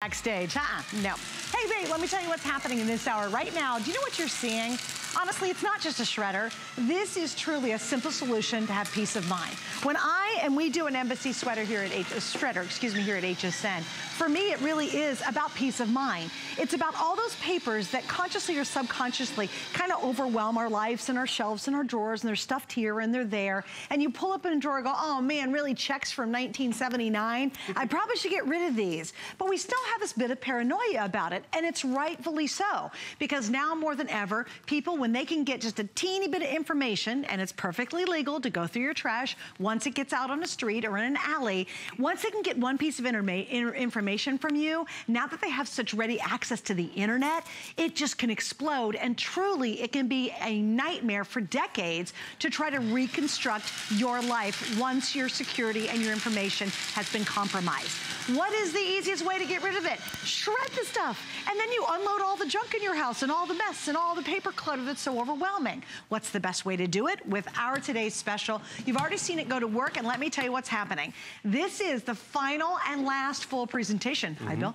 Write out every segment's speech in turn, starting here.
Backstage, huh? No. Hey, babe, let me tell you what's happening in this hour. Right now, do you know what you're seeing? Honestly, it's not just a shredder. This is truly a simple solution to have peace of mind. When I, and we do an embassy shredder here at H, a excuse me, here at HSN, for me, it really is about peace of mind. It's about all those papers that consciously or subconsciously kind of overwhelm our lives and our shelves and our drawers, and they're stuffed here and they're there. And you pull up in a drawer and go, oh man, really checks from 1979? I probably should get rid of these. But we still have this bit of paranoia about it, and it's rightfully so. Because now more than ever, people when they can get just a teeny bit of information, and it's perfectly legal to go through your trash once it gets out on a street or in an alley, once they can get one piece of information from you, now that they have such ready access to the internet, it just can explode. And truly, it can be a nightmare for decades to try to reconstruct your life once your security and your information has been compromised. What is the easiest way to get rid of it? Shred the stuff. And then you unload all the junk in your house and all the mess and all the paper clutter that's so overwhelming. What's the best way to do it? With our today's special. You've already seen it go to work and let me tell you what's happening. This is the final and last full presentation. Mm -hmm. Hi, mm-hmm. Bill.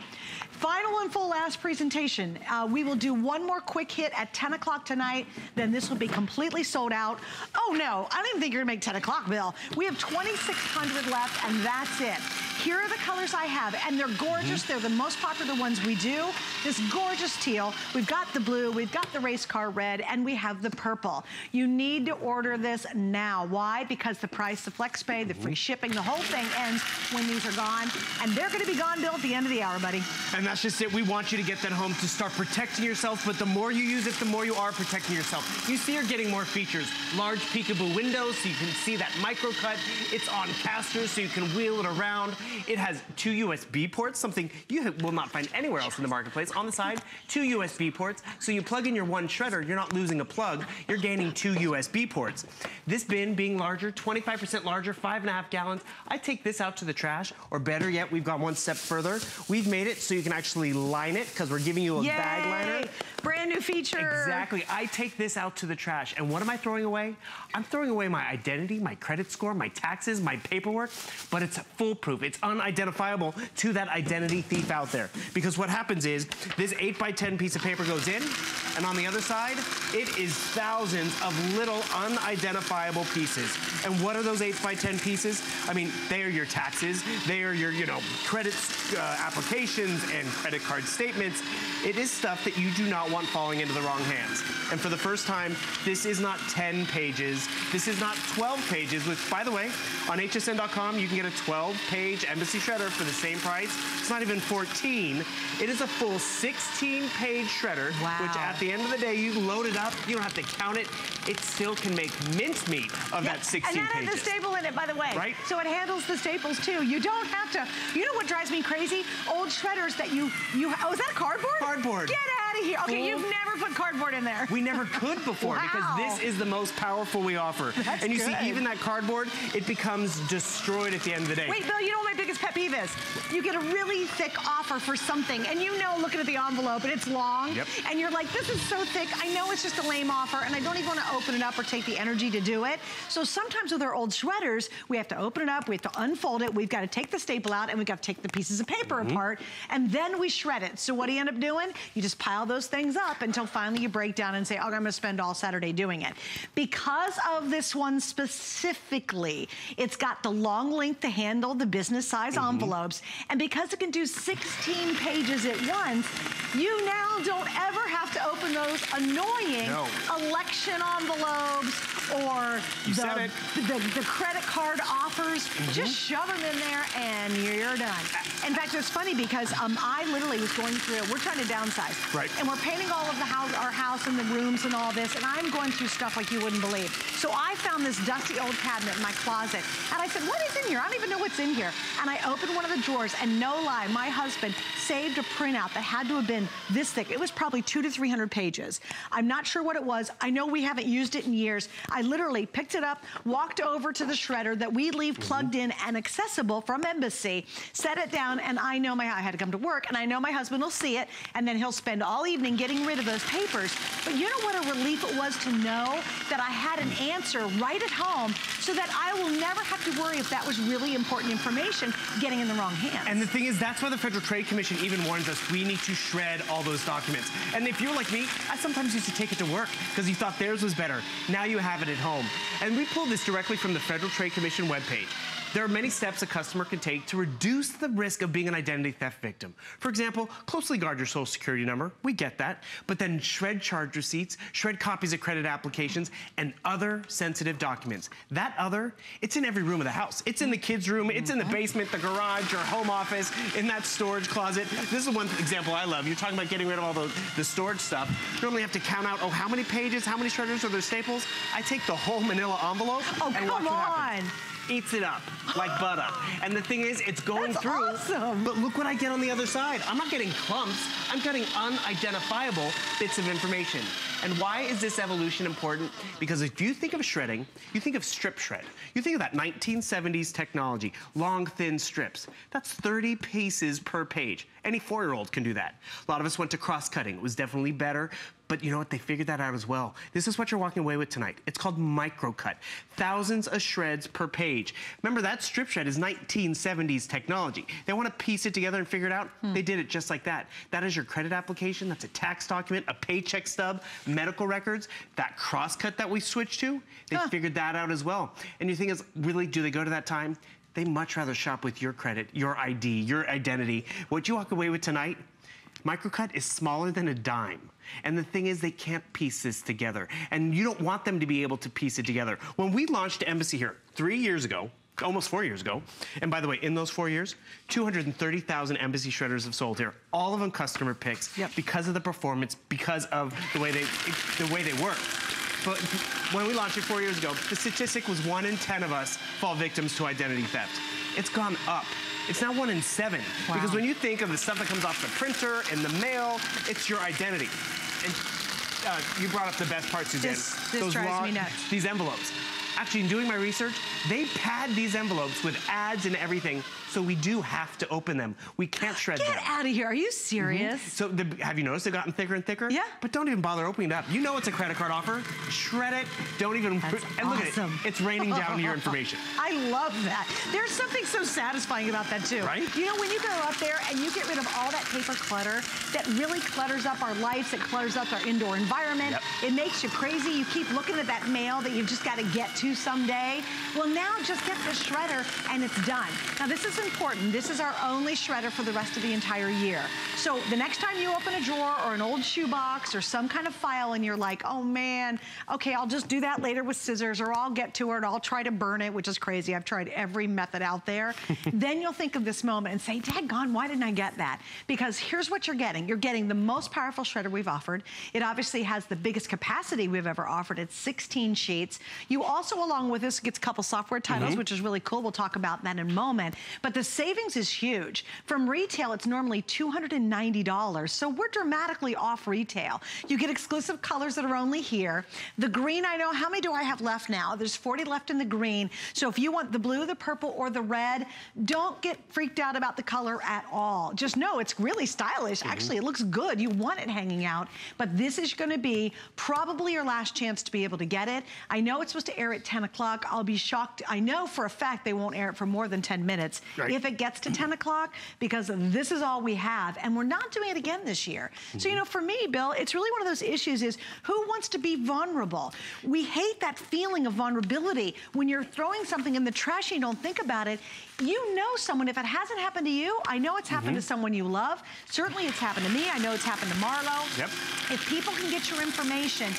Final and full last presentation. Uh, we will do one more quick hit at 10 o'clock tonight. Then this will be completely sold out. Oh no, I don't even think you're gonna make 10 o'clock, Bill. We have 2,600 left and that's it. Here are the colors I have and they're gorgeous. Mm -hmm. They're the most popular ones we do. This gorgeous teal. We've got the blue, we've got the race car red, and we have the purple. You need to order this now. Why? Because the price, the flex pay, the free shipping, the whole thing ends when these are gone. And they're gonna be gone, Bill, at the end of the hour, buddy. And that's just it. We want you to get that home to start protecting yourself, but the more you use it, the more you are protecting yourself. You see you're getting more features. Large peekaboo windows, so you can see that micro cut. It's on casters, so you can wheel it around. It has two USB ports, something you will not find anywhere else in the marketplace. On the side, two USB ports, so you plug in your one shredder, you're not losing a plug, you're gaining two USB ports. This bin being larger, 25% larger, five and a half gallons, I take this out to the trash, or better yet, we've gone one step further. We've made it so you can actually line it, because we're giving you a Yay! bag liner. Brand new feature. Exactly. I take this out to the trash, and what am I throwing away? I'm throwing away my identity, my credit score, my taxes, my paperwork, but it's foolproof. It's unidentifiable to that identity thief out there. Because what happens is, this 8 by 10 piece of paper goes in, and on the other side, it is thousands of little unidentifiable pieces. And what are those 8 by 10 pieces? I mean, they are your taxes, they are your, you know, credit uh, applications and credit card statements. It is stuff that you do not want falling into the wrong hands. And for the first time, this is not 10 pages. This is not 12 pages, which, by the way, on hsn.com, you can get a 12-page embassy shredder for the same price. It's not even 14. It is a full 16-page shredder, wow. which at the end of the day, you load it up, you don't have to count it. It still can make mincemeat of yep. that 16 pages. And that has the staple in it, by the way. Right. So it handles the staples, too. You don't have to, you know what drives me crazy? Old shredders that you, you oh, is that cardboard? Cardboard. Get out of here. Okay, Full. you've never put cardboard in there. We never could before wow. because this is the most powerful we offer. That's and you good. see, even that cardboard, it becomes destroyed at the end of the day. Wait, Bill, you know what my biggest pet peeve is? You get a really thick offer for something, and you know, looking at the envelope, and it's long, yep. and you're like, this is so thick, I know it's just a lame offer, and I don't even want to open it up or take the energy to do it. So sometimes with our old shredders, we have to open it up, we have to unfold it, we've got to take the staple out, and we've got to take the pieces of paper mm -hmm. apart, and then we shred it. So what do you end up doing? You just pile those things up until finally you break down and say, oh, I'm gonna spend all Saturday doing it. Because of this one specifically, it's got the long length to handle the business size mm -hmm. envelopes, and because it can do 16 pages at once, you now don't ever have to open those annoying no. election envelopes or the, the, the, credit card offers. Mm -hmm. Just shove them in there and you're done. In fact, it's funny because um, I literally was going through, we're trying to downsize. Right. And we're painting all of the house, our house and the rooms and all this, and I'm going through stuff like you wouldn't believe. So I found this dusty old cabinet in my closet, and I said, what is in here? I don't even know what's in here. And I opened one of the drawers, and no lie, my husband saved a printout that had to have been this thick. It was probably two to 300 pages. I'm not sure what it was. I know we haven't used it in years. I literally picked it up, walked over to the shredder that we leave mm -hmm. plugged in and accessible from Embassy, set it down, and I know my, I had to come to work, and I know my husband will see it, and then he'll spend all evening getting rid of those papers. But you know what a relief it was to know that I had an answer right at home so that I will never have to worry if that was really important information getting in the wrong hands. And the thing is, that's why the Federal Trade Commission even warns us we need to shred all those documents. And if you're like me, I sometimes used to take it to work because you thought theirs was better. Now you have it at home. And we pulled this directly from the Federal Trade Commission webpage. There are many steps a customer can take to reduce the risk of being an identity theft victim. For example, closely guard your social security number. We get that. But then shred charge receipts, shred copies of credit applications, and other sensitive documents. That other, it's in every room of the house. It's in the kids' room, it's in the basement, the garage, your home office, in that storage closet. This is one example I love. You're talking about getting rid of all the, the storage stuff. You normally have to count out, oh, how many pages, how many shredders are there staples? I take the whole manila envelope oh, and watch what happens eats it up like butter. And the thing is, it's going That's through. Awesome. But look what I get on the other side. I'm not getting clumps. I'm getting unidentifiable bits of information. And why is this evolution important? Because if you think of shredding, you think of strip shred. You think of that 1970s technology, long, thin strips. That's 30 pieces per page. Any four-year-old can do that. A lot of us went to cross-cutting. It was definitely better, but you know what? They figured that out as well. This is what you're walking away with tonight. It's called microcut. Thousands of shreds per page. Remember, that strip shred is 1970s technology. They want to piece it together and figure it out. Hmm. They did it just like that. That is your credit application. That's a tax document, a paycheck stub, medical records. That crosscut that we switched to, they huh. figured that out as well. And you think is, really, do they go to that time? They much rather shop with your credit, your ID, your identity. What you walk away with tonight, Microcut is smaller than a dime. And the thing is, they can't piece this together. And you don't want them to be able to piece it together. When we launched Embassy here three years ago, almost four years ago. And by the way, in those four years, 230,000 Embassy shredders have sold here. All of them customer picks yep. because of the performance, because of the way they the way they work. But when we launched it four years ago, the statistic was one in 10 of us fall victims to identity theft. It's gone up. It's now one in seven. Wow. Because when you think of the stuff that comes off the printer and the mail, it's your identity. And uh, you brought up the best part, Suzanne. This, this Those drives me nuts. These envelopes. Actually, in doing my research, they pad these envelopes with ads and everything so we do have to open them. We can't shred Get them. Get out of here. Are you serious? Mm -hmm. So the, have you noticed they've gotten thicker and thicker? Yeah. But don't even bother opening it up. You know it's a credit card offer. Shred it. Don't even. That's and look awesome. at it. It's raining down your information. I love that. There's something so satisfying about that too. Right? You know, when you go up there and you get rid of all that paper clutter that really clutters up our lives, it clutters up our indoor environment. Yep. It makes you crazy. You keep looking at that mail that you've just got to get to someday. Well, now just get the shredder and it's done. Now, this is important. This is our only shredder for the rest of the entire year. So the next time you open a drawer or an old shoebox or some kind of file and you're like, oh man, okay, I'll just do that later with scissors or I'll get to it or I'll try to burn it, which is crazy. I've tried every method out there. then you'll think of this moment and say, daggone, why didn't I get that? Because here's what you're getting. You're getting the most powerful shredder we've offered. It obviously has the biggest capacity we've ever offered. It's 16 sheets. You also, along with this, gets a couple software titles, mm -hmm. which is really cool. We'll talk about that in a moment. But the savings is huge. From retail, it's normally $290. So we're dramatically off retail. You get exclusive colors that are only here. The green, I know, how many do I have left now? There's 40 left in the green. So if you want the blue, the purple, or the red, don't get freaked out about the color at all. Just know it's really stylish. Mm -hmm. Actually, it looks good. You want it hanging out. But this is gonna be probably your last chance to be able to get it. I know it's supposed to air at 10 o'clock. I'll be shocked. I know for a fact they won't air it for more than 10 minutes. Right. If it gets to 10 o'clock, because this is all we have, and we're not doing it again this year. Mm -hmm. So, you know, for me, Bill, it's really one of those issues is who wants to be vulnerable? We hate that feeling of vulnerability when you're throwing something in the trash and you don't think about it you know someone, if it hasn't happened to you, I know it's happened mm -hmm. to someone you love. Certainly it's happened to me. I know it's happened to Marlo. Yep. If people can get your information,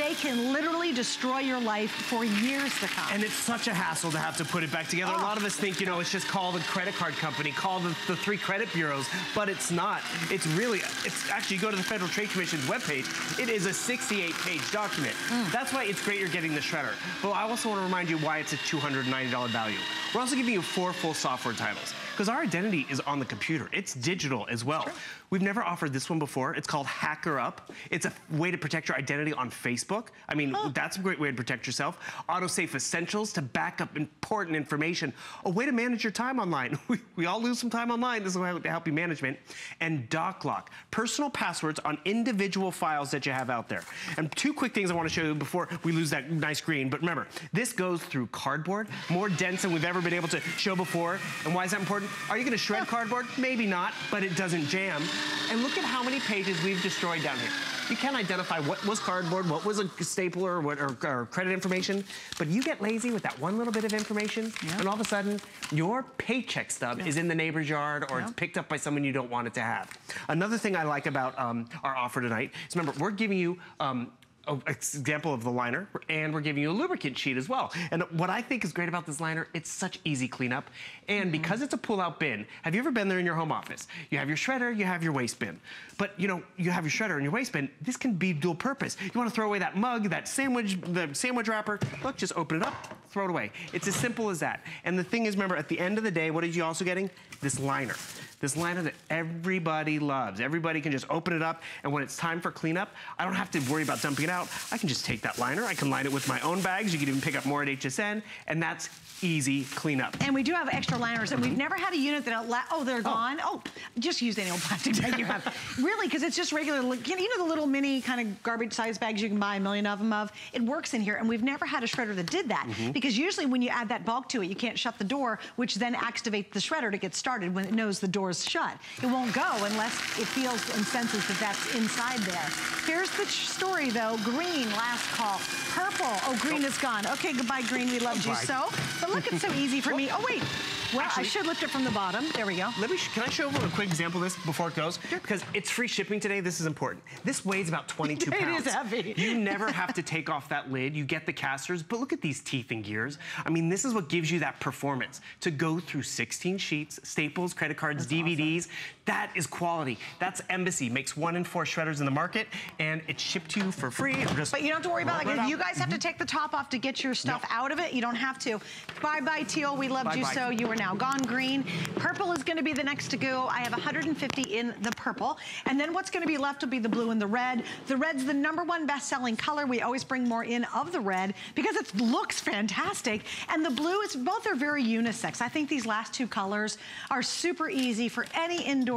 they can literally destroy your life for years to come. And it's such a hassle to have to put it back together. Oh. A lot of us think, you know, it's just call the credit card company, call the, the three credit bureaus, but it's not. It's really, it's actually, you go to the Federal Trade Commission's webpage, it is a 68-page document. Mm. That's why it's great you're getting the shredder. But I also want to remind you why it's a $290 value. We're also giving you four full software titles. because our identity is on the computer. It's digital as well. We've never offered this one before. It's called Hacker Up. It's a way to protect your identity on Facebook. I mean, that's a great way to protect yourself. Autosafe Essentials to back up important information. A way to manage your time online. We, we all lose some time online. This is how to help you management. And DocLock, personal passwords on individual files that you have out there. And two quick things I want to show you before we lose that nice green. But remember, this goes through cardboard, more dense than we've ever been able to show before. And why is that important? Are you going to shred cardboard? Maybe not, but it doesn't jam. And look at how many pages we've destroyed down here. You can't identify what was cardboard, what was a stapler, or, what, or, or credit information, but you get lazy with that one little bit of information, yeah. and all of a sudden, your paycheck stub yeah. is in the neighbor's yard, or yeah. it's picked up by someone you don't want it to have. Another thing I like about um, our offer tonight is remember, we're giving you um, example of the liner, and we're giving you a lubricant sheet as well. And what I think is great about this liner, it's such easy cleanup. And mm -hmm. because it's a pull-out bin, have you ever been there in your home office? You have your shredder, you have your waste bin. But, you know, you have your shredder and your waste bin. This can be dual purpose. You want to throw away that mug, that sandwich, the sandwich wrapper. Look, just open it up, throw it away. It's as simple as that. And the thing is, remember, at the end of the day, what are you also getting? This liner. This liner that everybody loves. Everybody can just open it up, and when it's time for cleanup, I don't have to worry about dumping it out. I can just take that liner, I can line it with my own bags. You can even pick up more at HSN, and that's easy cleanup. And we do have extra liners, and we've never had a unit that, oh, they're oh. gone. Oh, just use any old plastic bag you have. really, because it's just regular, you know the little mini kind of garbage size bags you can buy a million of them of? It works in here, and we've never had a shredder that did that. Mm -hmm. Because usually when you add that bulk to it, you can't shut the door, which then activates the shredder to get started when it knows the door's shut. It won't go unless it feels and senses that that's inside there. Here's the story, though. Green, last call. Purple. Oh, green oh. is gone. Okay, goodbye, green. We loved you so. But look, it's so easy for me. Oh, wait. Well, Actually, I should lift it from the bottom. There we go. Let me, can I show a quick example of this before it goes? Sure. Because it's free shipping today. This is important. This weighs about 22 pounds. It is heavy. You never have to take off that lid. You get the casters, but look at these teeth and gears. I mean, this is what gives you that performance to go through 16 sheets, staples, credit cards, That's DVDs. Awesome. That is quality. That's Embassy. Makes one in four shredders in the market, and it's shipped to you for free. but you don't have to worry about it. Right you guys have mm -hmm. to take the top off to get your stuff out of it. You don't have to. Bye-bye, teal. We loved bye you bye. so. You are now gone green. Purple is going to be the next to go. I have 150 in the purple. And then what's going to be left will be the blue and the red. The red's the number one best-selling color. We always bring more in of the red because it looks fantastic. And the blue is, both are very unisex. I think these last two colors are super easy for any indoor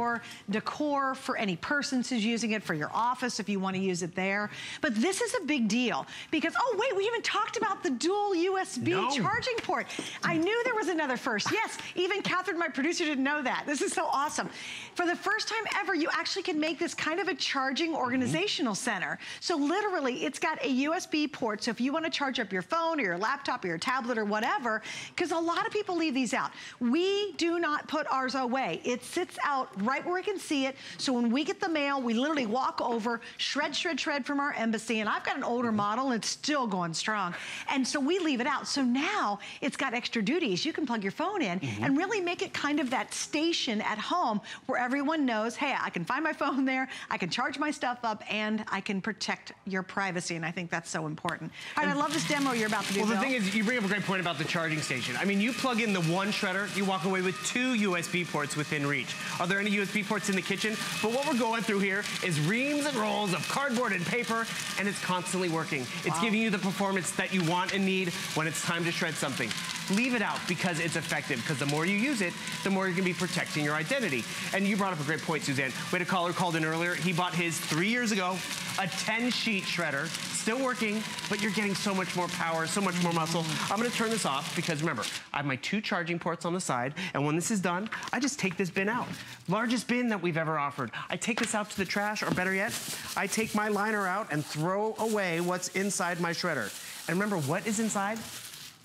decor, for any person who's using it, for your office if you want to use it there. But this is a big deal because, oh wait, we haven't talked about the dual USB no. charging port. I knew there was another first. Yes, even Catherine my producer didn't know that. This is so awesome. For the first time ever, you actually can make this kind of a charging organizational mm -hmm. center. So literally, it's got a USB port. So if you want to charge up your phone or your laptop or your tablet or whatever, because a lot of people leave these out. We do not put ours away. It sits out right where we can see it. So when we get the mail, we literally walk over, shred, shred, shred from our embassy. And I've got an older mm-hmm. model and it's still going strong. And so we leave it out. So now it's got extra duties. You can plug your phone in mm -hmm. and really make it kind of that station at home where everyone knows, hey, I can find my phone there, I can charge my stuff up, and I can protect your privacy, and I think that's so important. All right, I love this demo you're about to do, Well, Bill. the thing is, you bring up a great point about the charging station. I mean, you plug in the one shredder, you walk away with two USB ports within reach. Are there any USB ports in the kitchen? But what we're going through here is reams and rolls of cardboard and paper, and it's constantly working. It's wow. giving you the performance that you want and need when it's time to shred something. Leave it out because it's effective, because the more you use it, the more you're gonna be protecting your identity. And you brought up a great point, Suzanne. We had a caller called in earlier. He bought his three years ago, a 10 sheet shredder, still working, but you're getting so much more power, so much more muscle. Mm-hmm. I'm gonna turn this off because remember, I have my two charging ports on the side, and when this is done, I just take this bin out. Largest bin that we've ever offered. I take this out to the trash, or better yet, I take my liner out and throw away what's inside my shredder. And remember, what is inside?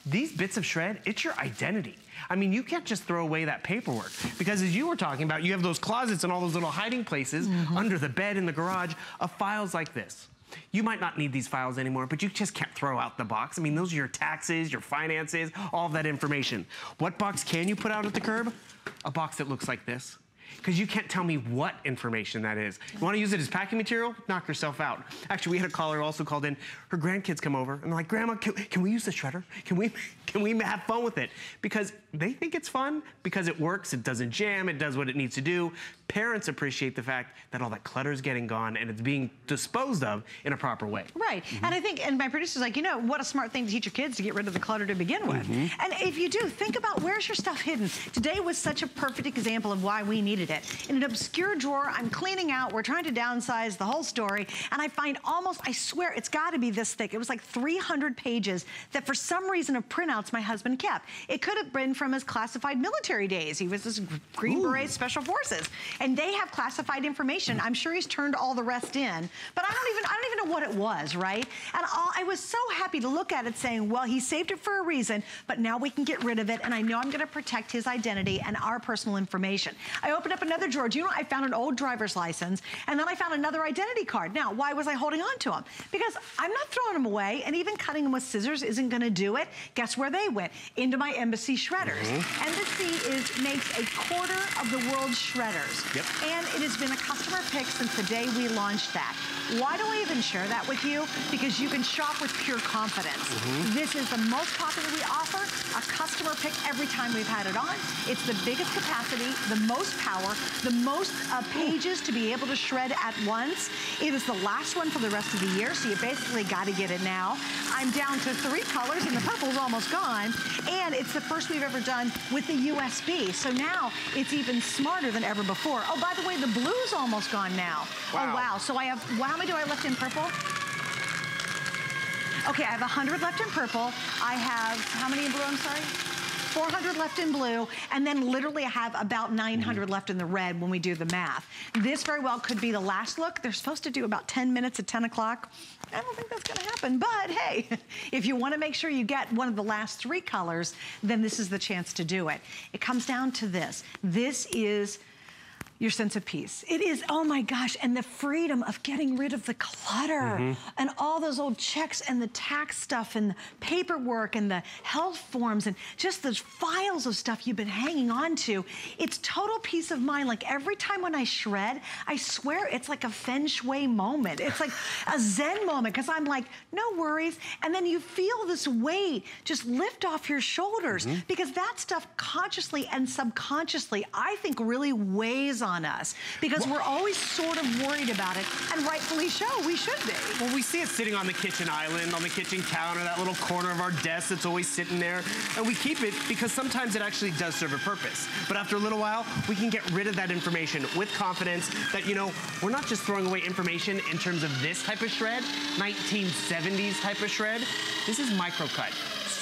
These bits of shred, it's your identity. I mean, you can't just throw away that paperwork because as you were talking about, you have those closets and all those little hiding places mm -hmm. under the bed in the garage of files like this. You might not need these files anymore, but you just can't throw out the box. I mean, those are your taxes, your finances, all of that information. What box can you put out at the curb? A box that looks like this. Because you can't tell me what information that is. You want to use it as packing material? Knock yourself out. Actually, we had a caller also called in. Her grandkids come over and they're like, Grandma, can, can we use the shredder? Can we, can we have fun with it? Because they think it's fun because it works, it doesn't jam, it does what it needs to do. Parents appreciate the fact that all that clutter is getting gone and it's being disposed of in a proper way. Right, mm -hmm. and I think, and my producer's like, you know, what a smart thing to teach your kids to get rid of the clutter to begin with. Mm -hmm. And if you do, think about where's your stuff hidden. Today was such a perfect example of why we needed it. In an obscure drawer, I'm cleaning out, we're trying to downsize the whole story, and I find almost, I swear, it's gotta be this thick. It was like 300 pages that for some reason of printouts my husband kept. It could have been from his classified military days. He was this Green Ooh. Beret Special Forces. And they have classified information. I'm sure he's turned all the rest in, but I don't even, I don't even know what it was, right? And all, I was so happy to look at it saying, well, he saved it for a reason, but now we can get rid of it, and I know I'm gonna protect his identity and our personal information. I opened up another drawer. Do you know, I found an old driver's license, and then I found another identity card. Now, why was I holding on to them? Because I'm not throwing them away, and even cutting them with scissors isn't gonna do it. Guess where they went? Into my Embassy shredders. Mm -hmm. Embassy is makes a quarter of the world's shredders. Yep. And it has been a customer pick since the day we launched that. Why do I even share that with you? Because you can shop with pure confidence. Mm -hmm. This is the most popular we offer, a customer pick every time we've had it on. It's the biggest capacity, the most power, the most uh, pages to be able to shred at once. It is the last one for the rest of the year, so you basically got to get it now. I'm down to three colors, and the purple's almost gone. And it's the first we've ever done with the USB. So now it's even smarter than ever before. Oh, by the way, the blue's almost gone now. Oh, wow. Oh, wow. So I have, wow, many do I left in purple? Okay, I have 100 left in purple. I have, how many in blue, I'm sorry? 400 left in blue, and then literally have about 900 mm -hmm. left in the red when we do the math. This very well could be the last look. They're supposed to do about 10 minutes at 10 o'clock. I don't think that's gonna happen, but hey, if you wanna make sure you get one of the last three colors, then this is the chance to do it. It comes down to this. This is your sense of peace. It is, oh my gosh, and the freedom of getting rid of the clutter mm -hmm. and all those old checks and the tax stuff and the paperwork and the health forms and just those files of stuff you've been hanging on to. It's total peace of mind. Like every time when I shred, I swear it's like a feng shui moment. It's like a zen moment because I'm like, no worries. And then you feel this weight just lift off your shoulders mm -hmm. because that stuff consciously and subconsciously, I think really weighs on on us because we're always sort of worried about it, and rightfully so, we should be. Well, we see it sitting on the kitchen island, on the kitchen counter, that little corner of our desk that's always sitting there, and we keep it because sometimes it actually does serve a purpose. But after a little while, we can get rid of that information with confidence that, you know, we're not just throwing away information in terms of this type of shred, 1970s type of shred. This is microcut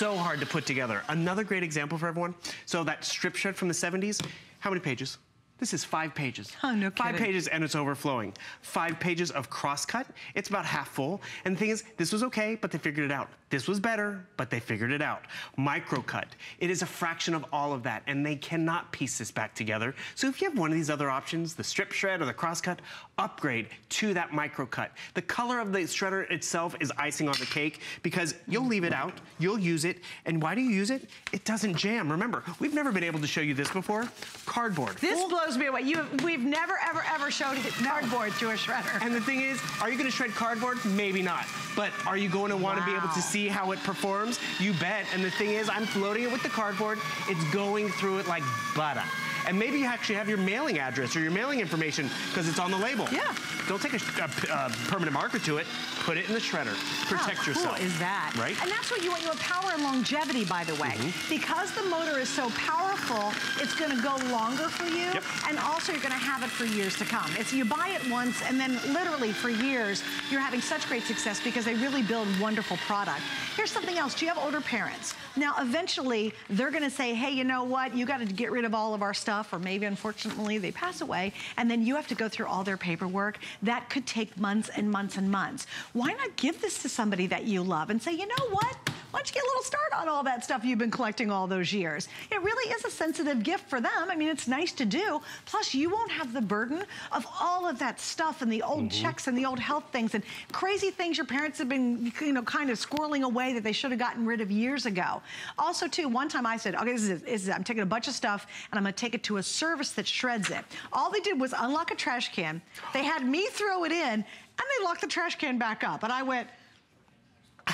so hard to put together. Another great example for everyone. So that strip shred from the 70s, how many pages? This is five pages. Oh, no Five kidding. pages and it's overflowing. Five pages of crosscut. It's about half full. And the thing is, this was okay, but they figured it out. This was better, but they figured it out. Microcut. It is a fraction of all of that, and they cannot piece this back together. So if you have one of these other options, the strip shred or the crosscut, upgrade to that microcut. The color of the shredder itself is icing on the cake because you'll leave it out, you'll use it, and why do you use it? It doesn't jam. Remember, we've never been able to show you this before. Cardboard. This Full blows me away. You, we've never, ever, ever showed cardboard to a shredder. And the thing is, are you gonna shred cardboard? Maybe not. But are you going to want to wow. be able to see how it performs? You bet. And the thing is, I'm floating it with the cardboard. It's going through it like butter. And maybe you actually have your mailing address or your mailing information because it's on the label. Yeah. Don't take a, a, a, permanent marker to it. Put it in the shredder. Protect How yourself. cool is that? Right? And that's what you want. You want power and longevity, by the way. Mm -hmm. Because the motor is so powerful, it's going to go longer for you. Yep. And also, you're going to have it for years to come. It's you buy it once, and then literally for years, you're having such great success because they really build wonderful product. Here's something else. Do you have older parents? Now, eventually, they're going to say, hey, you know what? You got to get rid of all of our stuff stuff, or maybe unfortunately they pass away, and then you have to go through all their paperwork. That could take months and months and months. Why not give this to somebody that you love and say, you know what? Why don't you get a little start on all that stuff you've been collecting all those years? It really is a sensitive gift for them. I mean, it's nice to do. Plus, you won't have the burden of all of that stuff and the old mm -hmm. checks and the old health things and crazy things your parents have been, you know, kind of squirreling away that they should have gotten rid of years ago. Also, too, one time I said, okay, this is, this is I'm taking a bunch of stuff and I'm going to take it to a service that shreds it. All they did was unlock a trash can. They had me throw it in and they locked the trash can back up. And I went,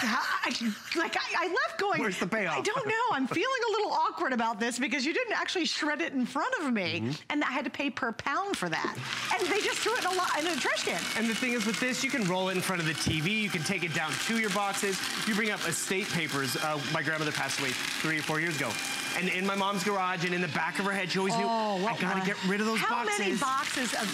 I, like I, I, left going. Where's the payoff? I don't know. I'm feeling a little awkward about this because you didn't actually shred it in front of me, mm -hmm. and I had to pay per pound for that. And they just threw it in a, lot, in a trash can. And the thing is, with this, you can roll it in front of the TV. You can take it down to your boxes. You bring up estate papers. Uh, my grandmother passed away three or four years ago, and in my mom's garage and in the back of her head, she always oh, knew I gotta get rid of those How boxes. How many boxes of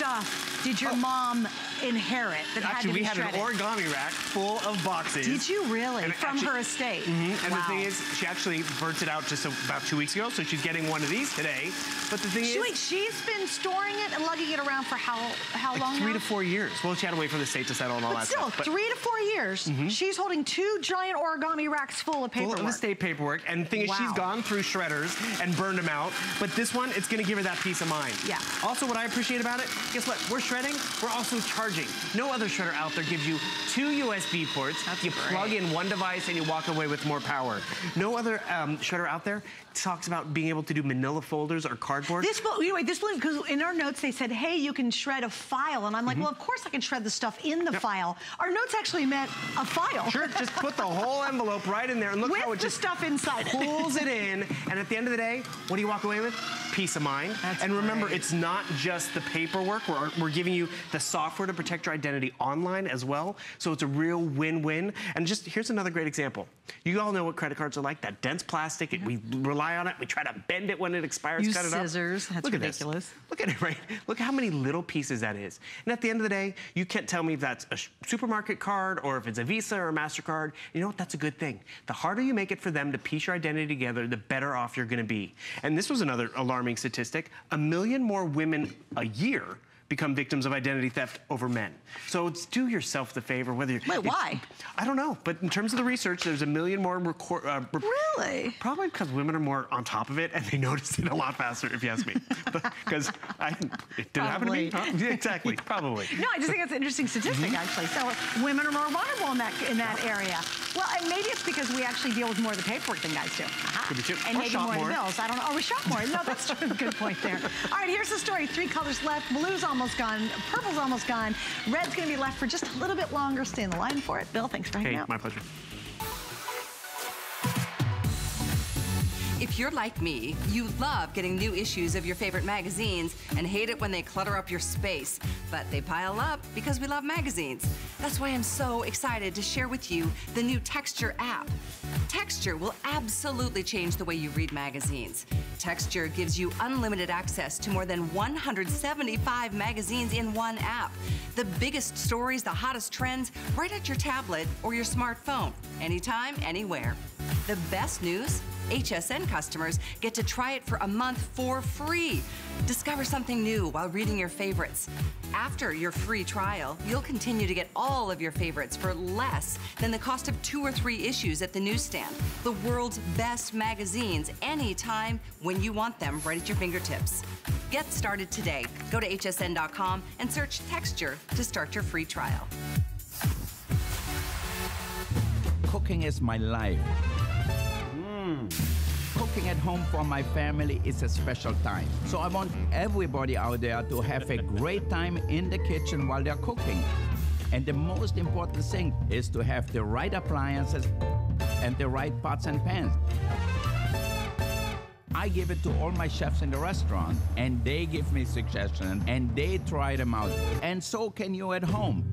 stuff did your oh. mom inherit that actually, had we had an origami rack full of boxes. Did you really? And From actually, her estate? Mm -hmm. And wow. the thing is, she actually burnt it out just about two weeks ago, so she's getting one of these today. But the thing she, is... Wait, she's been storing it and lugging it around for how how like long Three now? to four years. Well, she had to wait for the state to settle and all but that still, stuff. But three to four years, mm -hmm. she's holding two giant origami racks full of paperwork. Full of estate paperwork. And the thing is, wow. she's gone through shredders and burned them out. But this one, it's going to give her that peace of mind. Yeah. Also, what I appreciate about it, guess what? We're shredding. We're also charging. No other shredder out there gives you two USB ports. That's you great. plug in one device and you walk away with more power. No other um, shredder out there talks about being able to do manila folders or cardboard. This, anyway, this because in our notes they said, hey, you can shred a file. And I'm like, mm -hmm. well, of course I can shred the stuff in the yep. file. Our notes actually meant a file. Sure, just put the whole envelope right in there and look with how it just stuff inside pulls it in. And at the end of the day, what do you walk away with? Peace of mind. That's and remember, great. it's not just the paperwork. We're, we're giving you the software to protect your identity online as well. So it's a real win-win. And just here's another great example. You all know what credit cards are like, that dense plastic. We rely on it. We try to bend it when it expires, Use cut it scissors. up. That's Look ridiculous. At this. Look at it, right? Look how many little pieces that is. And at the end of the day, you can't tell me if that's a supermarket card or if it's a Visa or a MasterCard. You know what? That's a good thing. The harder you make it for them to piece your identity together, the better off you're gonna be. And this was another alarming statistic. A million more women a year become victims of identity theft over men. So it's do yourself the favor, whether you're... Wait, why? I don't know, but in terms of the research, there's a million more record... Uh, really? Probably because women are more on top of it and they notice it a lot faster, if you ask me. Because it didn't probably. happen to me. Huh? Yeah, exactly, probably. No, I just think it's an interesting statistic, mm -hmm. actually. So women are more vulnerable in that in that area. Well, and maybe it's because we actually deal with more of the paperwork than guys do. Uh -huh. Could be too. And or maybe more, more of the bills. I don't know. Oh, we shop more. No, that's a good point there. All right, here's the story. Three colors left. Blue's almost gone. Purple's almost gone. Red's gonna be left for just a little bit longer. Stay in the line for it. Bill, thanks for hanging hey, out. my pleasure. If you're like me, you love getting new issues of your favorite magazines and hate it when they clutter up your space. But they pile up because we love magazines. That's why I'm so excited to share with you the new Texture app. Texture will absolutely change the way you read magazines. Texture gives you unlimited access to more than 175 magazines in one app. The biggest stories, the hottest trends, right at your tablet or your smartphone, anytime, anywhere. The best news? HSN customers get to try it for a month for free. Discover something new while reading your favorites. After your free trial, you'll continue to get all of your favorites for less than the cost of two or three issues at the newsstand. The world's best magazines anytime when you want them right at your fingertips. Get started today. Go to hsn.com and search texture to start your free trial. Cooking is my life. Cooking at home for my family is a special time. So I want everybody out there to have a great time in the kitchen while they're cooking. And the most important thing is to have the right appliances and the right pots and pans. I give it to all my chefs in the restaurant, and they give me suggestions, and they try them out. And so can you at home.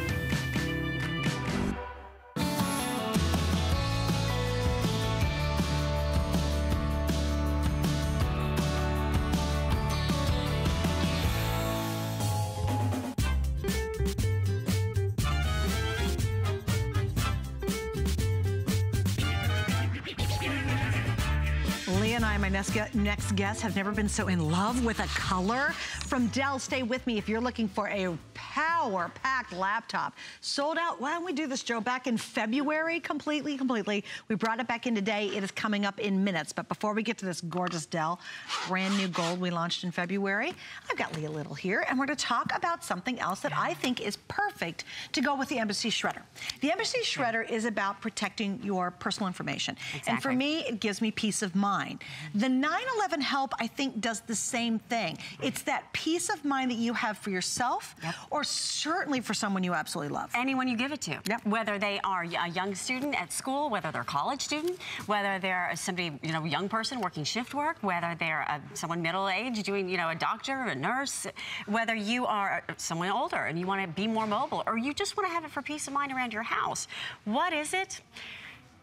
And I, my next, next guest, have never been so in love with a color. From Dell, stay with me if you're looking for a power-packed laptop. Sold out, why don't we do this, Joe, back in February, completely, completely. We brought it back in today. It is coming up in minutes. But before we get to this gorgeous Dell, brand new gold we launched in February, I've got Leah Little here, and we're gonna talk about something else that I think is perfect to go with the Embassy Shredder. The Embassy Shredder is about protecting your personal information. And for me, it gives me peace of mind. The 9-11 help, I think, does the same thing. It's that peace of mind that you have for yourself Yep. or certainly for someone you absolutely love. anyone you give it to. Yep. Whether they are a young student at school, whether they're a college student, whether they're somebody, you know, young person working shift work, whether they're a, someone middle aged doing, you know, a doctor, or a nurse, whether you are someone older and you want to be more mobile or you just want to have it for peace of mind around your house. What is it?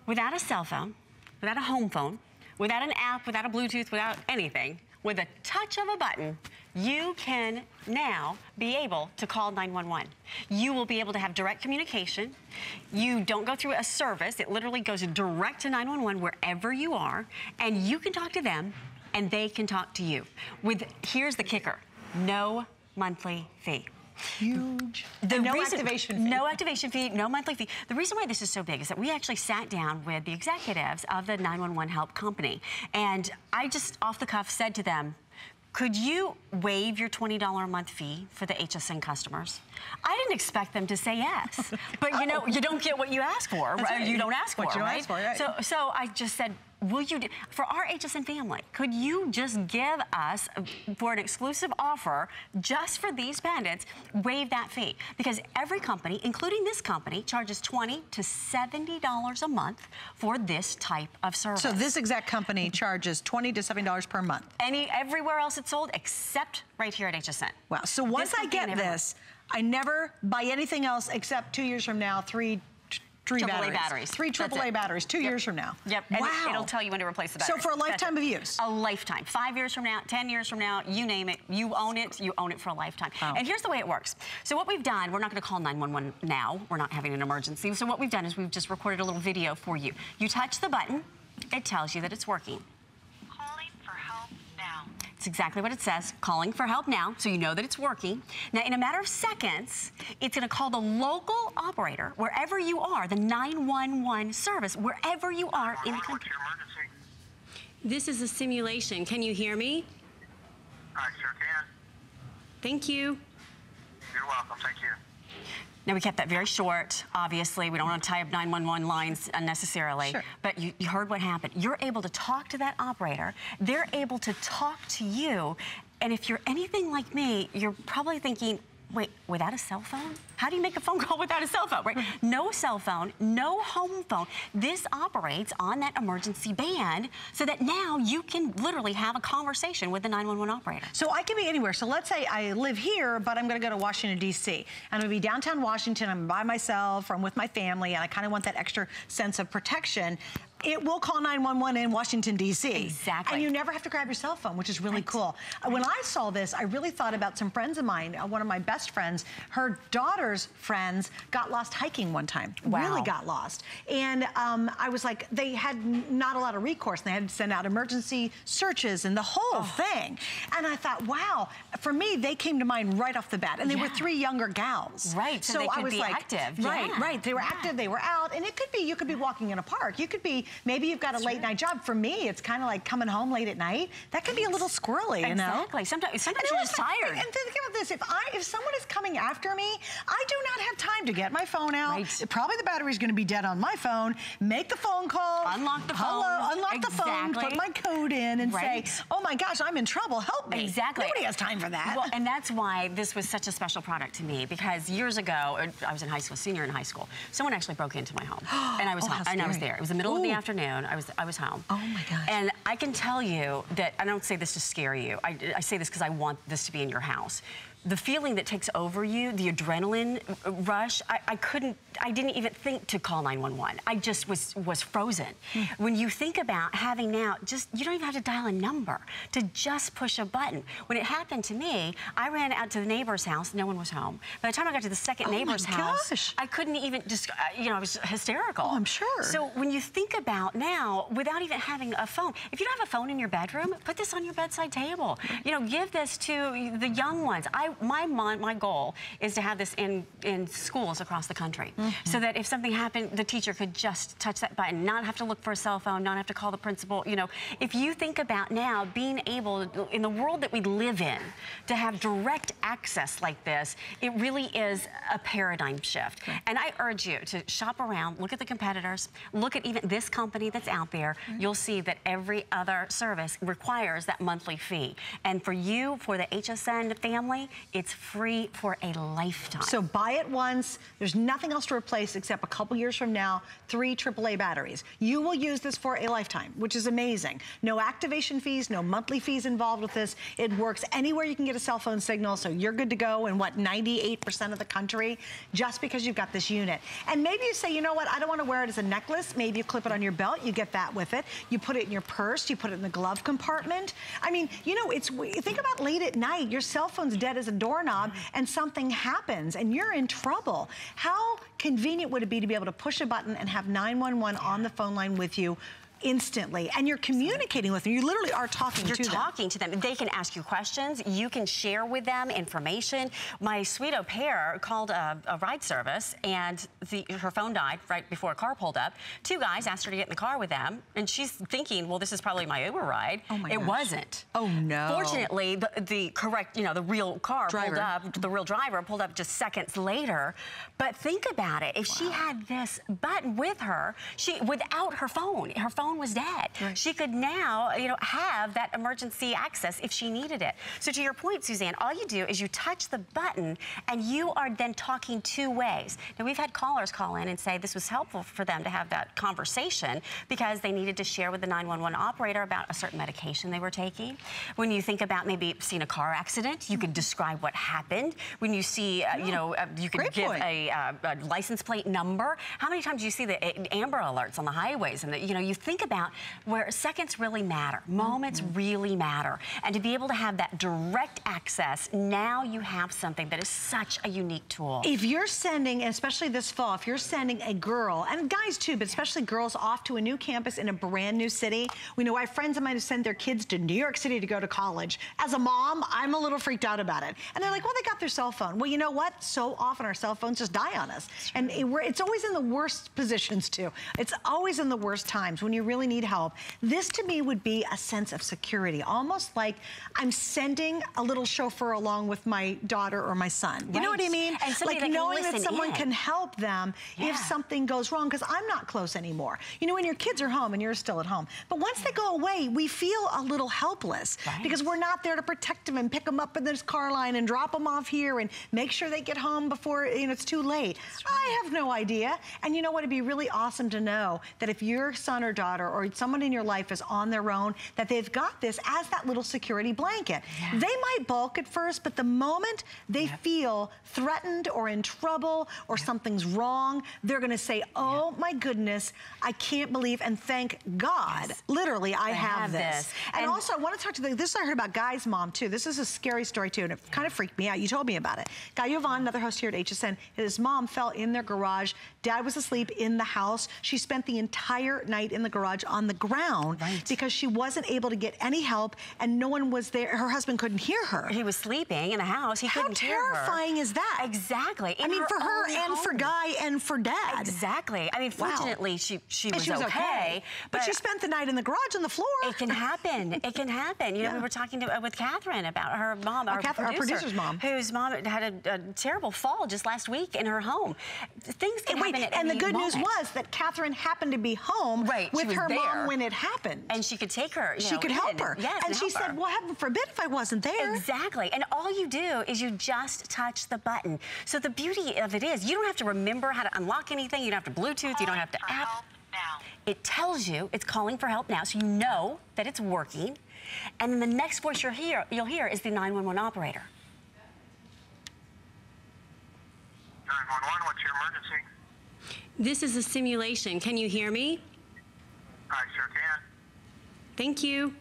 Without a cell phone, without a home phone, without an app, without a Bluetooth, without anything, with a touch of a button, you can now be able to call 911. You will be able to have direct communication. You don't go through a service. It literally goes direct to 911 wherever you are, and you can talk to them and they can talk to you. With here's the kicker. No monthly fee. Huge. The no reason- activation fee. No activation fee, no monthly fee. The reason why this is so big is that we actually sat down with the executives of the 911 Help Company. And I just off the cuff said to them, could you waive your $20 a month fee for the HSN customers? I didn't expect them to say yes. But you know, you don't get what you ask for. Right. You don't ask What for, you right? ask for, right. So so I just said, will you, do, for our HSN family, could you just give us, for an exclusive offer, just for these bandits, waive that fee? Because every company, including this company, charges 20 to $70 a month for this type of service. So this exact company charges 20 to $70 per month. Any, everywhere else it's sold, except right here at HSN. Wow. So once I would be in get this, I never buy anything else except two years from now, three AAA batteries. batteries. Three AAA batteries, two Yep. years from now. Yep, and wow. it, will tell you when to replace the So for a lifetime it. of use? A lifetime. Five years from now, 10 years from now, you name it, you own it, you own it for a lifetime. And here's the way it works. So what we've done, we're not gonna call 911 now, we're not having an emergency. So what we've done is we've just recorded a little video for you. You touch the button, it tells you that it's working. Calling for help now. It's exactly what it says, calling for help now, so you know that it's working. Now, in a matter of seconds, it's gonna call the local operator, wherever you are, the 911 service, wherever you are in the country. This is a simulation. Can you hear me? I sure can. Thank you. You're welcome. Thank you. Now, we kept that very short, obviously. We don't want to tie up 911 lines unnecessarily. Sure. But you, you heard what happened. You're able to talk to that operator. They're able to talk to you. And if you're anything like me, you're probably thinking, wait, without a cell phone? How do you make a phone call without a cell phone, right? no cell phone, no home phone. This operates on that emergency band so that now you can literally have a conversation with the 911 operator. So I can be anywhere. So let's say I live here, but I'm going to go to Washington, D.C. I'm going to be downtown Washington. I'm by myself I'm with my family, and I kind of want that extra sense of protection. It will call 911 in Washington, D.C. Exactly. And you never have to grab your cell phone, which is really Right. cool. Uh, When I saw this, I really thought about some friends of mine. Uh, one of my best friends, her daughter's friends got lost hiking one time. Wow. Really got lost. And um, I was like, they had not a lot of recourse. They had to send out emergency searches and the whole Oh. thing. And I thought, wow, for me, they came to mind right off the bat. And they were three younger gals. Right, so they I was be like, active. Right, Yeah. right. They were Yeah. active, they were out. And it could be, you could be walking in a park. You could be Maybe you've got a late night job. For me, it's kind of like coming home late at night. That can be a little squirrely, you know? Exactly. Sometimes, sometimes you're just tired. And think about this: if I, if someone is coming after me, I do not have time to get my phone out. Right. Probably the battery's going to be dead on my phone. Make the phone call. Unlock the Hello, phone. unlock the phone. Put my code in and Right. say, "Oh my gosh, I'm in trouble. Help me." Exactly. Nobody has time for that. Well, and that's why this was such a special product to me because years ago, uh, I was in high school, senior in high school. Someone actually broke into my home, and I was Oh, home, and I was there. It was the middle of the Ooh. Afternoon. I was I was home. Oh, my gosh. And I can tell you that I don't say this to scare you. I, I say this because I want this to be in your house. The feeling that takes over you, the adrenaline rush, I, I couldn't, I didn't even think to call 911. I just was was frozen. Hmm. When you think about having now, just you don't even have to dial a number to just push a button. When it happened to me, I ran out to the neighbor's house. No one was home. By the time I got to the second Oh, neighbor's house, gosh. I couldn't even just, uh, you know, I was hysterical. Oh, I'm sure. So when you think about now, without even having a phone, if you don't have a phone in your bedroom, put this on your bedside table. You know, give this to the young ones. I, my, my, my goal is to have this in, in schools across the country, Mm-hmm. so that if something happened, the teacher could just touch that button, not have to look for a cell phone, not have to call the principal. You know, if you think about now being able, in the world that we live in, to have direct access like this, it really is a paradigm shift. And I urge you to shop around, look at the competitors, look at even this company that's out there. You'll see that every other service requires that monthly fee. And for you, for the HSN family, it's free for a lifetime. So buy it once. There's nothing else to replace except a couple years from now, three AAA batteries. You will use this for a lifetime, which is amazing. No activation fees, no monthly fees involved with this. It works anywhere you can get a cell phone signal, so you're good to go in what, 98% of the country, just because you've got this unit. And maybe you say, you know what, I don't want to wear it as a necklace. Maybe you clip it on your belt, you get that with it. You put it in your purse, you put it in the glove compartment. I mean, you know, it's think about late at night, your cell phone's dead as a doorknob mm-hmm. and something happens and you're in trouble. How convenient would it be to be able to push a button and have 911 on the phone line with you instantly and you're communicating with them. You literally are talking You're to them. talking to them. They can ask you questions. You can share with them information. My sweet au pair called a, a ride service, and the, her phone died right before a car pulled up. Two guys asked her to get in the car with them, and she's thinking, "Well, this is probably my Uber ride." Oh, my It gosh. wasn't. Oh, no. Fortunately, the, the correct, you know, the real car pulled up. The real driver pulled up just seconds later. But think about it. If she had this button with her, she without her phone, her phone was dead. She could now, you know, have that emergency access if she needed it. So to your point, Suzanne, all you do is you touch the button and you are then talking two ways. Now we've had callers call in and say this was helpful for them to have that conversation because they needed to share with the 911 operator about a certain medication they were taking. When you think about maybe seeing a car accident, you could describe what happened. When you see, uh, you know, uh, you could Great give a, uh, a license plate number. How many times do you see the uh, amber alerts on the highways? And the, you know, you think about where seconds really matter, moments Mm-hmm. really matter, and to be able to have that direct access, now you have something that is such a unique tool. If you're sending, especially this fall, if you're sending a girl, and guys too, but especially girls off to a new campus in a brand new city, we know I have friends of mine who send their kids to New York City to go to college. As a mom, I'm a little freaked out about it. And they're like, well, they got their cell phone. Well, you know what? So often our cell phones just die on us. And it, we're, it's always in the worst positions too. It's always in the worst times when you really need help. This to me would be a sense of security, almost like I'm sending a little chauffeur along with my daughter or my son. You know what I mean? Like knowing that someone in. can help them Yeah. if something goes wrong because I'm not close anymore. You know, when your kids are home and you're still at home. But once they go away, we feel a little helpless Right. because we're not there to protect them and pick them up in this car line and drop them off here and make sure they get home before you know, it's too late. I have no idea. And you know what? It'd be really awesome to know that if your son or daughter or someone in your life is on their own, that they've got this as that little security blanket. They might balk at first, but the moment they feel threatened or in trouble or something's wrong, they're going to say, "Oh my goodness, I can't believe and thank God, literally, I, have, have this." this. And, And- also, I want to talk to the, this. I heard about Guy's mom too. This is a scary story too, and it kind of freaked me out. You told me about it. Guy Yovan, another host here at HSN, his mom fell in their garage. Dad was asleep in the house. She spent the entire night in the garage. Garage on the ground because she wasn't able to get any help and no one was there. Her husband couldn't hear her. He was sleeping in the house. He How couldn't hear her. terrifying is that? Exactly. I In mean, for her and for. Guy and for Dad. Exactly. I mean, Wow. fortunately, she she was, she was okay, but, she spent the night in the garage on the floor. It can happen. It can happen. You know, we were talking to, uh, with Catherine about her mom, Oh, our, Catherine, our producer's mom. whose mom had a, a terrible fall just last week in her home. Things can And wait, happen at and the good news was that Catherine happened to be home Right, with was her there. mom when it happened. and she could take her. she know, could in. help her. Yes, and she help said, her. well, heaven forbid if I wasn't there. Exactly. And all you do is you just touch the button. So the beauty of it is you don't have to remember how to unlock anything. You don't have to Bluetooth. You don't have to app. help now. It tells you it's calling for help now, so you know that it's working. And then the next voice you'll hear, you'll hear is the 911 operator. 911, what's your emergency? This is a simulation. Can you hear me? I sure can. Thank you.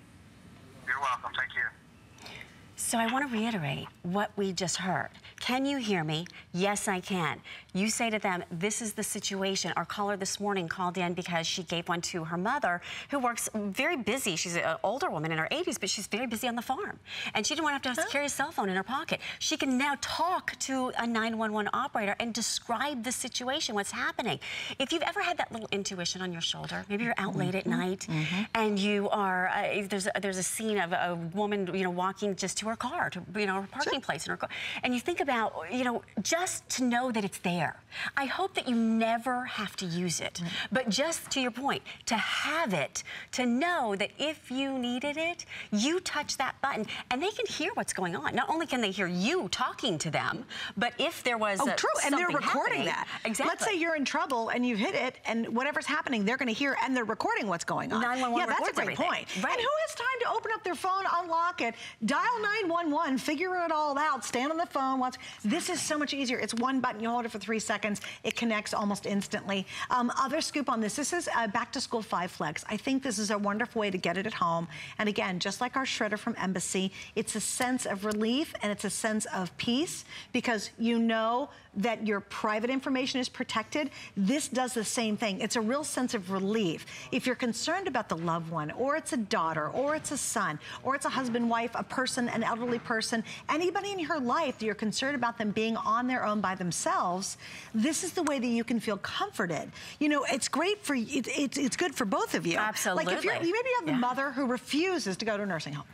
You're welcome. Thank you. So I want to reiterate what we just heard. Can you hear me? Yes, I can. You say to them, this is the situation. Our caller this morning called in because she gave one to her mother who works very busy. She's an older woman in her 80s, but she's very busy on the farm. And she didn't want to have to carry a cell phone in her pocket. She can now talk to a 911 operator and describe the situation, what's happening. If you've ever had that little intuition on your shoulder, maybe you're out late at night and you are, uh, there's, a, there's a scene of a woman, you know, walking just to her car, to, you know, her parking place in her car. And you think about, you know, just to know that it's there. I hope that you never have to use it. Mm. But just to your point, to have it, to know that if you needed it, you touch that button and they can hear what's going on. Not only can they hear you talking to them, but if there was Oh, a, true. And they're recording that. Exactly. Let's say you're in trouble and you've hit it, and whatever's happening, they're going to hear, and they're recording what's going on. 911 yeah, that's a great everything. point. Right. And who has time to open up their phone, unlock it, dial 911, figure it all out, stand on the phone? Watch. This is so much easier. It's one button. You hold it for three seconds. It connects almost instantly. Um, other scoop on this. This is uh, Back to School 5 Flex. I think this is a wonderful way to get it at home. And again, just like our shredder from Embassy, it's a sense of relief and it's a sense of peace because you know that your private information is protected. This does the same thing. It's a real sense of relief. If you're concerned about the loved one, or it's a daughter, or it's a son, or it's a husband, wife, a person, an elderly person, anybody in your life that you're concerned about them being on their own by themselves, this is the way that you can feel comforted. You know, it's great for you. It, it's, it's good for both of you. Absolutely. Like if you're, you maybe you have Yeah. mother who refuses to go to a nursing home.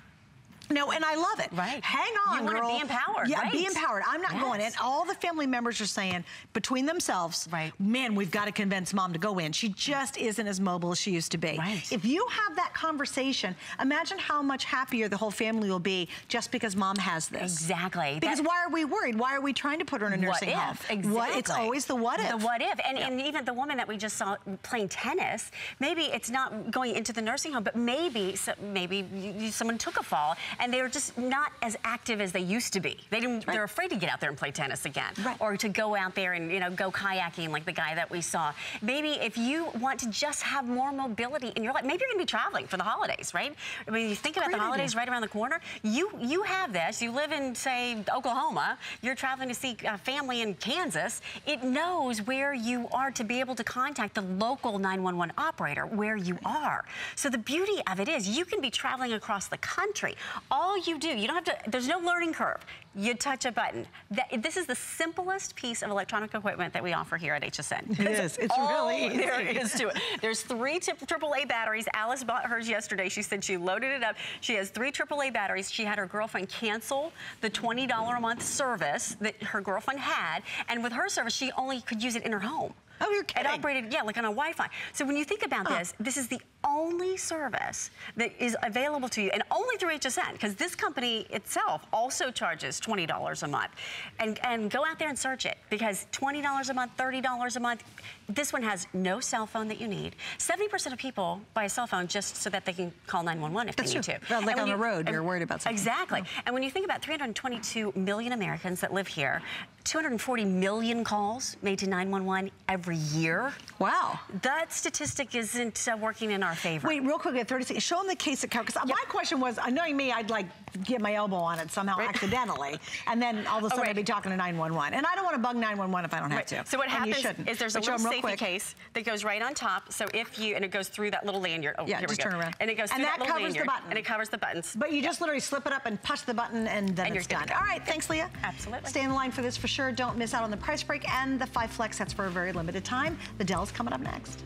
No, and I love it. Right. Hang on, You wanna girl. be empowered, Yeah, be empowered. I'm not going in. All the family members are saying between themselves, Right. man, we've got to convince mom to go in. She just isn't as mobile as she used to be. Right. If you have that conversation, imagine how much happier the whole family will be just because mom has this. Exactly. Because That- why are we worried? Why are we trying to put her in a nursing what if? home? Exactly. What, it's always the what if. The what if. And, and even the woman that we just saw playing tennis, maybe it's not going into the nursing home, but maybe so- maybe you- someone took a fall and they're just not as active as they used to be. They didn't, They're afraid to get out there and play tennis again. Right. Or to go out there and, you know, go kayaking like the guy that we saw. Maybe if you want to just have more mobility in your life, maybe you're going to be traveling for the holidays, right? I mean, you think about Great the holidays idea. right around the corner. You you have this. You live in, say, Oklahoma. You're traveling to see uh, family in Kansas. It knows where you are to be able to contact the local 911 operator where you are. So the beauty of it is you can be traveling across the country. All you do, you don't have to. There's no learning curve. You touch a button. That, this is the simplest piece of electronic equipment that we offer here at HSN. It is. It's all really easy. is to it. There's three AAA batteries. Alice bought hers yesterday. She said she loaded it up. She has three AAA batteries. She had her girlfriend cancel the $20 a month service that her girlfriend had. And with her service, she only could use it in her home. Oh, you're kidding. It operated, yeah, like on a Wi-Fi. So when you think about this, this is the only service that is available to you, and only through HSN, because this company itself also charges $20 a month. And, and go out there and search it, because $20 a month, $30 a month, this one has no cell phone that you need. 70% of people buy a cell phone just so that they can call 911 if That's they need true. to. Well, like on the road, you're worried about something. Exactly. And when you think about 322 million Americans that live here, 240 million calls made to 911 every year. Wow. That statistic isn't uh, working in our favor. Wait, real quick, at 30 seconds, show them the case account, because my question was, knowing me, I'd like get my elbow on it somehow accidentally, and then all of a sudden Oh, right. I'd be talking to 911. And I don't want to bug 911 if I don't have Right. to. So what And happens shouldn't. is there's a little safety quick. case that goes right on top. So if you, and it goes through that little lanyard. Oh, Yeah, here just we go. turn around. And it goes And through that that, little covers the lanyard. button. And it covers the buttons. But you just literally slip it up and push the button, and then And it's you're done. All right, thanks, Leah. Absolutely. Stay in the line for this for sure. Don't miss out on the price break and the five flex sets for a very limited time. The Dell's coming up next.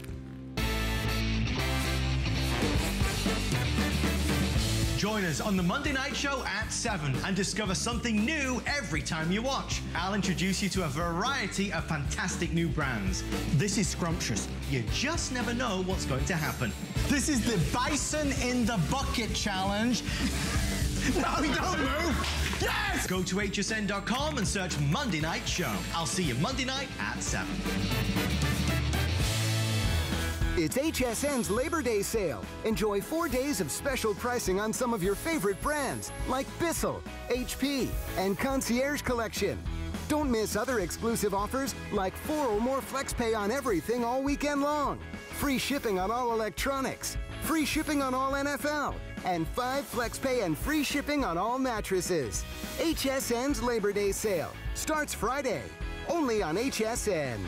Join us on the Monday Night Show at 7 and discover something new every time you watch. I'll introduce you to a variety of fantastic new brands. This is scrumptious. You just never know what's going to happen. This is the Bison in the Bucket Challenge. No, don't move. Yes! Go to hsn.com and search Monday Night Show. I'll see you Monday night at 7. It's HSN's Labor Day sale. Enjoy four days of special pricing on some of your favorite brands like Bissell, HP, and Concierge Collection. Don't miss other exclusive offers like four or more FlexPay on everything all weekend long, free shipping on all electronics, free shipping on all NFL, and five flex pay and free shipping on all mattresses. HSN's Labor Day sale starts Friday, only on HSN.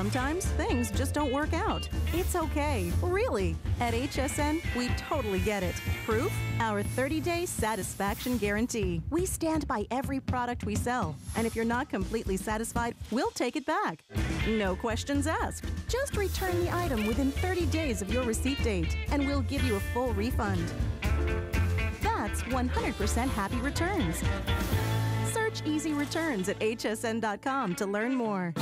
Sometimes things just don't work out. It's okay, really. At HSN, we totally get it. Proof? Our 30 day satisfaction guarantee. We stand by every product we sell. And if you're not completely satisfied, we'll take it back. No questions asked. Just return the item within 30 days of your receipt date, and we'll give you a full refund. That's 100% happy returns. Search Easy Returns at hsn.com to learn more.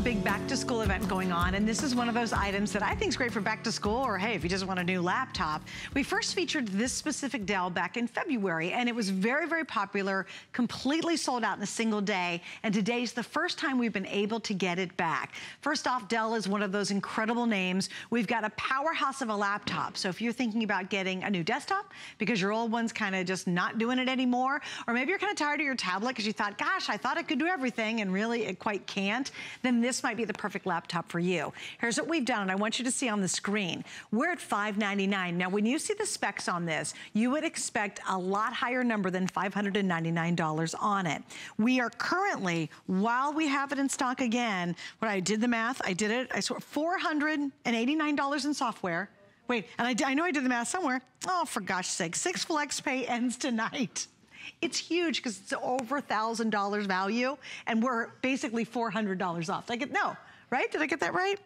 Big back to school event going on, and this is one of those items that I think is great for back to school, or hey, if you just want a new laptop. We first featured this specific Dell back in February, and it was very, very popular, completely sold out in a single day, and today's the first time we've been able to get it back. First off, Dell is one of those incredible names. We've got a powerhouse of a laptop, so if you're thinking about getting a new desktop because your old one's kind of just not doing it anymore, or maybe you're kind of tired of your tablet because you thought, gosh, I thought it could do everything, and really it quite can't, then this might be the perfect laptop for you. Here's what we've done, and I want you to see on the screen. We're at 599. Now, when you see the specs on this, you would expect a lot higher number than $599 on it. We are currently, while we have it in stock again, when I did the math, I did it, I swear, $489 in software. Wait, and I know I did the math somewhere. Oh, for gosh sake, six flex pay ends tonight. It's huge because it's over $1,000 value and we're basically $400 off. Did I get, no, right? Did I get that right?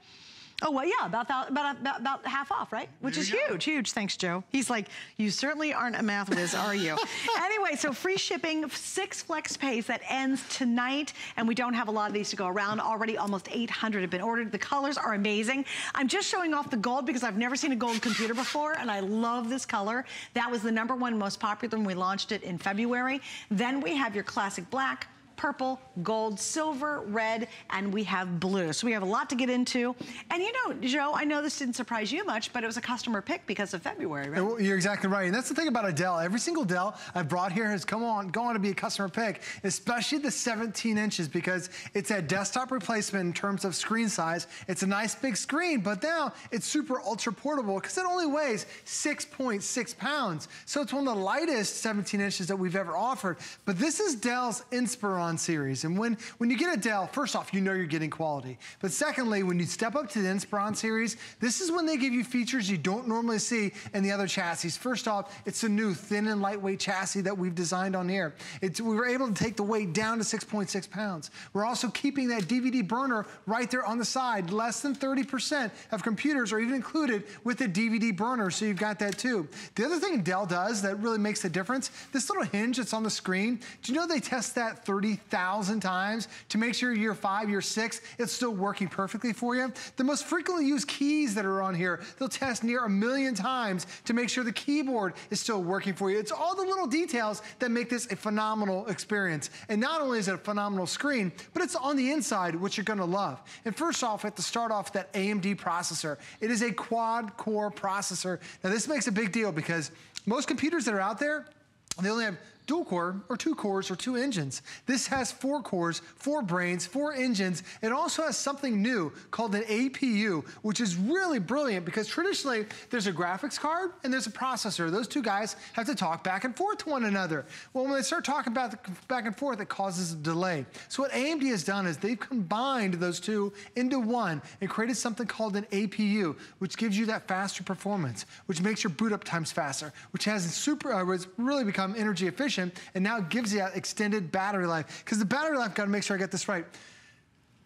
Oh, well, yeah, about, about, about, about half off, right? Which is huge, huge. Thanks, Joe. He's like, you certainly aren't a math whiz, are you? anyway, so free shipping, six flex pays that ends tonight, and we don't have a lot of these to go around. Already almost 800 have been ordered. The colors are amazing. I'm just showing off the gold because I've never seen a gold computer before, and I love this color. That was the number one most popular when we launched it in February. Then we have your classic black, purple, gold, silver, red, and we have blue. So we have a lot to get into. And you know, Joe, I know this didn't surprise you much, but it was a customer pick because of February, right? You're exactly right. And that's the thing about a Dell. Every single Dell I've brought here has come on, gone on to be a customer pick, especially the 17 inches because it's a desktop replacement in terms of screen size. It's a nice big screen, but now it's super ultra portable because it only weighs 6.6 pounds. So it's one of the lightest 17 inches that we've ever offered. But this is Dell's Inspiron series. And when, when you get a Dell, first off, you know you're getting quality. But secondly, when you step up to the Inspiron series, this is when they give you features you don't normally see in the other chassis. First off, it's a new thin and lightweight chassis that we've designed on here. It's, we were able to take the weight down to 6.6 pounds. We're also keeping that DVD burner right there on the side. Less than 30% of computers are even included with the DVD burner, so you've got that too. The other thing Dell does that really makes a difference, this little hinge that's on the screen, do you know they test that 30 20,000 times to make sure year five, year six, it's still working perfectly for you. The most frequently used keys that are on here, they'll test near a million times to make sure the keyboard is still working for you. It's all the little details that make this a phenomenal experience. And not only is it a phenomenal screen, but it's on the inside, which you're gonna love. And first off, I have to start off that AMD processor. It is a quad core processor. Now this makes a big deal because most computers that are out there, they only have dual core or two cores or two engines. This has four cores, four brains, four engines. It also has something new called an APU, which is really brilliant because traditionally there's a graphics card and there's a processor. Those two guys have to talk back and forth to one another. Well, when they start talking about the back and forth, it causes a delay. So what AMD has done is they've combined those two into one and created something called an APU, which gives you that faster performance, which makes your boot up times faster, which has super, uh, really become energy efficient and now it gives you that extended battery life. Because the battery life, gotta make sure I get this right,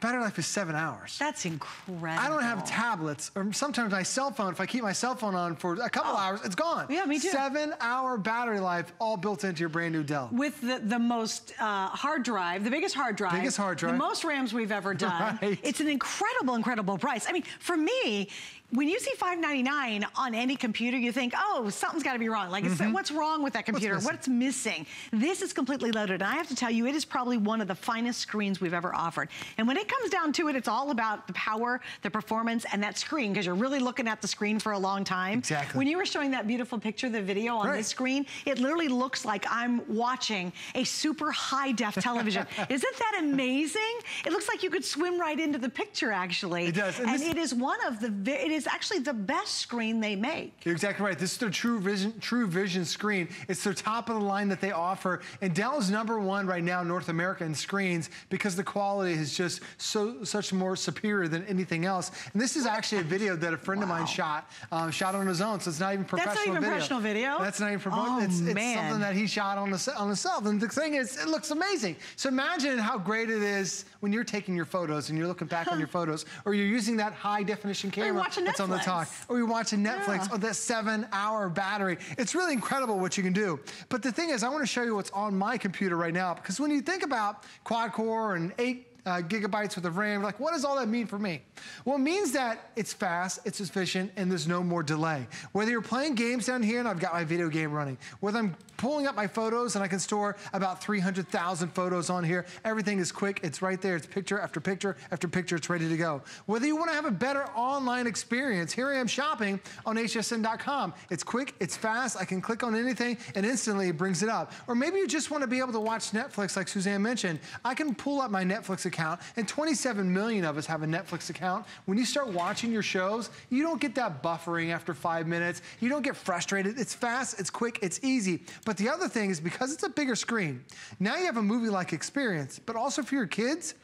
battery life is seven hours. That's incredible. I don't have tablets, or sometimes my cell phone, if I keep my cell phone on for a couple Oh. hours, it's gone. Yeah, me too. Seven hour battery life, all built into your brand new Dell. With the, the most uh, hard drive, the biggest hard drive. Biggest hard drive. The most RAMs we've ever done. Right. It's an incredible, incredible price. I mean, for me, when you see 599 on any computer, you think, oh, something's got to be wrong. Like, it's- Mhm. what's wrong with that computer? missing? What's missing? This is completely loaded. And I have to tell you, it is probably one of the finest screens we've ever offered. And when it comes down to it, it's all about the power, the performance, and that screen, because you're really looking at the screen for a long time. Exactly. When you were showing that beautiful picture, the video on Right. this screen, it literally looks like I'm watching a super high def television. Isn't that amazing? It looks like you could swim right into the picture, actually. It does, and And, it is one of the, it is actually the best screen they make. You're exactly right. This is their True Vision, True Vision screen. It's their top of the line that they offer. And Dell's number one right now in North America in screens because the quality is just so such more superior than anything else. And this is actually a video that a friend of mine shot, um, shot on his own. So it's not even professional That's not even video. professional video? That's not even Oh, professional. it's, it's man. something that he shot on, the, on himself. And the thing is, it looks amazing. So imagine how great it is when you're taking your photos and you're looking back on your photos, or you're using that high definition you're camera watching that's on the top, or you're watching Netflix Yeah. or that seven hour battery. It's really incredible what you can do. But the thing is, I want to show you what's on my computer right now because when you think about quad core and eight uh, gigabytes worth of RAM, like what does all that mean for me? Well, it means that it's fast, it's efficient, and there's no more delay. Whether you're playing games down here and I've got my video game running, whether I'm pulling up my photos and I can store about 300,000 photos on here, everything is quick, it's right there, it's picture after picture after picture, it's ready to go. Whether you want to have a better online experience, here I am shopping on hsn.com. It's quick, it's fast, I can click on anything and instantly it brings it up. Or maybe you just want to be able to watch Netflix like Suzanne mentioned. I can pull up my Netflix account and 27 million of us have a Netflix account. When you start watching your shows, you don't get that buffering after five minutes. You don't get frustrated. It's fast, it's quick, it's easy. But the other thing is because it's a bigger screen, now you have a movie-like experience, but also for your kids,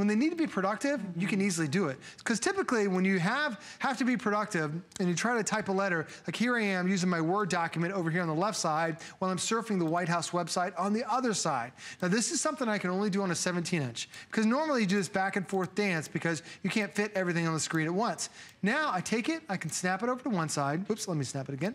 when they need to be productive, you can easily do it. Because typically when you have, have to be productive and you try to type a letter, like here I am using my Word document over here on the left side while I'm surfing the White House website on the other side. Now this is something I can only do on a 17 inch because normally you do this back and forth dance because you can't fit everything on the screen at once. Now I take it, I can snap it over to one side. Oops, let me snap it again.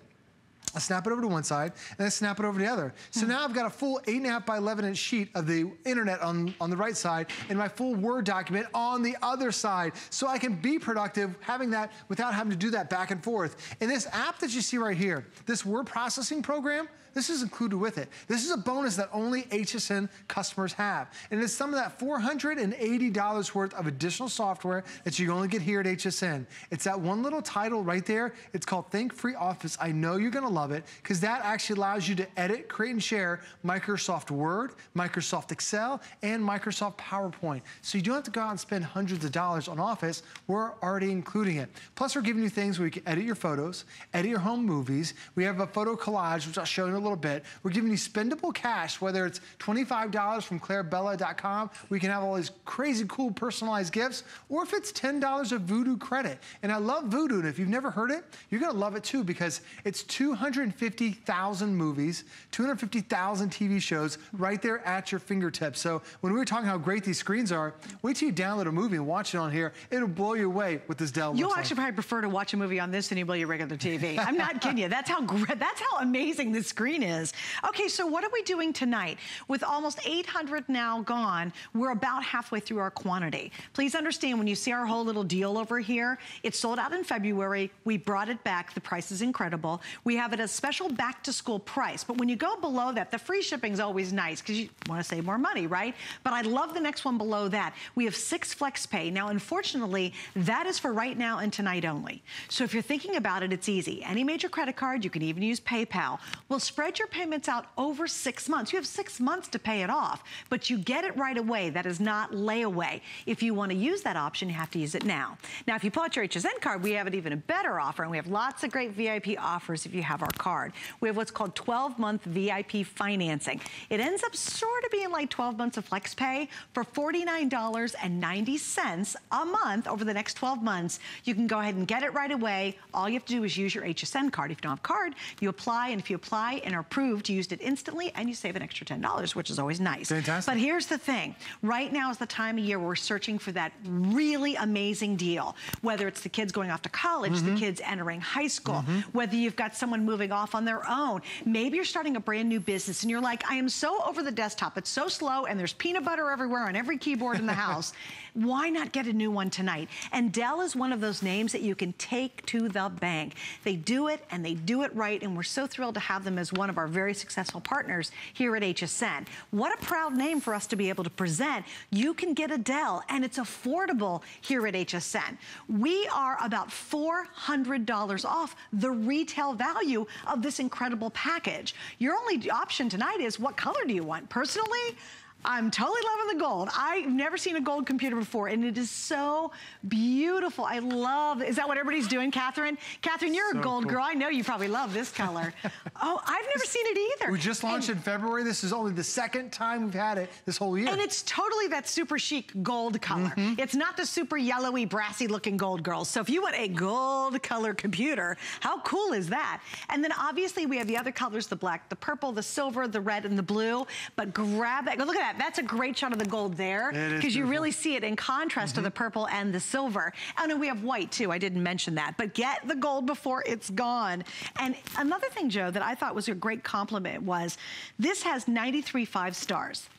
I snap it over to one side and I snap it over to the other. So hmm. now I've got a full eight and a half by 11 inch sheet of the internet on, on the right side and my full Word document on the other side. So I can be productive having that without having to do that back and forth. And this app that you see right here, this word processing program, this is included with it. This is a bonus that only HSN customers have. And it's some of that $480 worth of additional software that you only get here at HSN. It's that one little title right there. It's called ThinkFree Office. I know you're gonna love it because that actually allows you to edit, create, and share Microsoft Word, Microsoft Excel, and Microsoft PowerPoint. So you don't have to go out and spend hundreds of dollars on Office. We're already including it. Plus, we're giving you things where you can edit your photos, edit your home movies. We have a photo collage, which I'll show you in a little bit. We're giving you spendable cash, whether it's $25 from clairebella.com, we can have all these crazy cool personalized gifts, or if it's $10 of Vudu credit. And I love Vudu, and if you've never heard it, you're gonna love it too because it's 250,000 movies, 250,000 TV shows right there at your fingertips. So when we were talking how great these screens are, wait till you download a movie and watch it on here. It'll blow you away with this Dell You'll actually like. probably prefer to watch a movie on this than you will your regular TV. I'm not kidding you. That's how great, that's how amazing this screen is. Okay, so what are we doing tonight? With almost 800 now gone, we're about halfway through our quantity. Please understand when you see our whole little deal over here, it sold out in February. We brought it back. The price is incredible. We have it as special back to school price. But when you go below that, the free shipping is always nice because you want to save more money, right? But I love the next one below that. We have six flex pay. Now, unfortunately, that is for right now and tonight only. So if you're thinking about it, it's easy. Any major credit card, you can even use PayPal. We'll spread your payments out over six months. You have six months to pay it off, but you get it right away. That is not layaway. If you want to use that option, you have to use it now. Now, if you pull out your HSN card, we have an even a better offer, and we have lots of great VIP offers if you have our card. We have what's called 12-month VIP financing. It ends up sort of being like 12 months of flex pay for $49.90 a month over the next 12 months. You can go ahead and get it right away. All you have to do is use your HSN card. If you don't have a card, you apply, and if you apply and are approved, you used it instantly, and you save an extra $10, which is always nice. Fantastic. But here's the thing. Right now is the time of year where we're searching for that really amazing deal. Whether it's the kids going off to college, Mm-hmm. the kids entering high school, whether you've got someone moving off on their own. Maybe you're starting a brand new business and you're like, I am so over the desktop. It's so slow and there's peanut butter everywhere on every keyboard in the house. Why not get a new one tonight? And Dell is one of those names that you can take to the bank. They do it and they do it right. And we're so thrilled to have them as one of our very successful partners here at HSN. What a proud name for us to be able to present. You can get a Dell and it's affordable here at HSN. We are about $400 off the retail value of this incredible package. Your only option tonight is what color do you want? Personally, I'm totally loving the gold. I've never seen a gold computer before, and it is so beautiful. I love, is that what everybody's doing, Catherine? Catherine, you're So a gold cool. girl. I know you probably love this color. oh, I've never seen it either. We just launched in February. This is only the second time we've had it this whole year. And it's totally that super chic gold color. Mm-hmm. It's not the super yellowy, brassy looking gold girls. So if you want a gold color computer, how cool is that? And then obviously we have the other colors, the black, the purple, the silver, the red, and the blue. But grab that, look at that. That's a great shot of the gold there. Because you really see it in contrast to the purple and the silver. Oh, and then we have white too, I didn't mention that. But get the gold before it's gone. And another thing, Joe, that I thought was a great compliment was this has 93 five stars.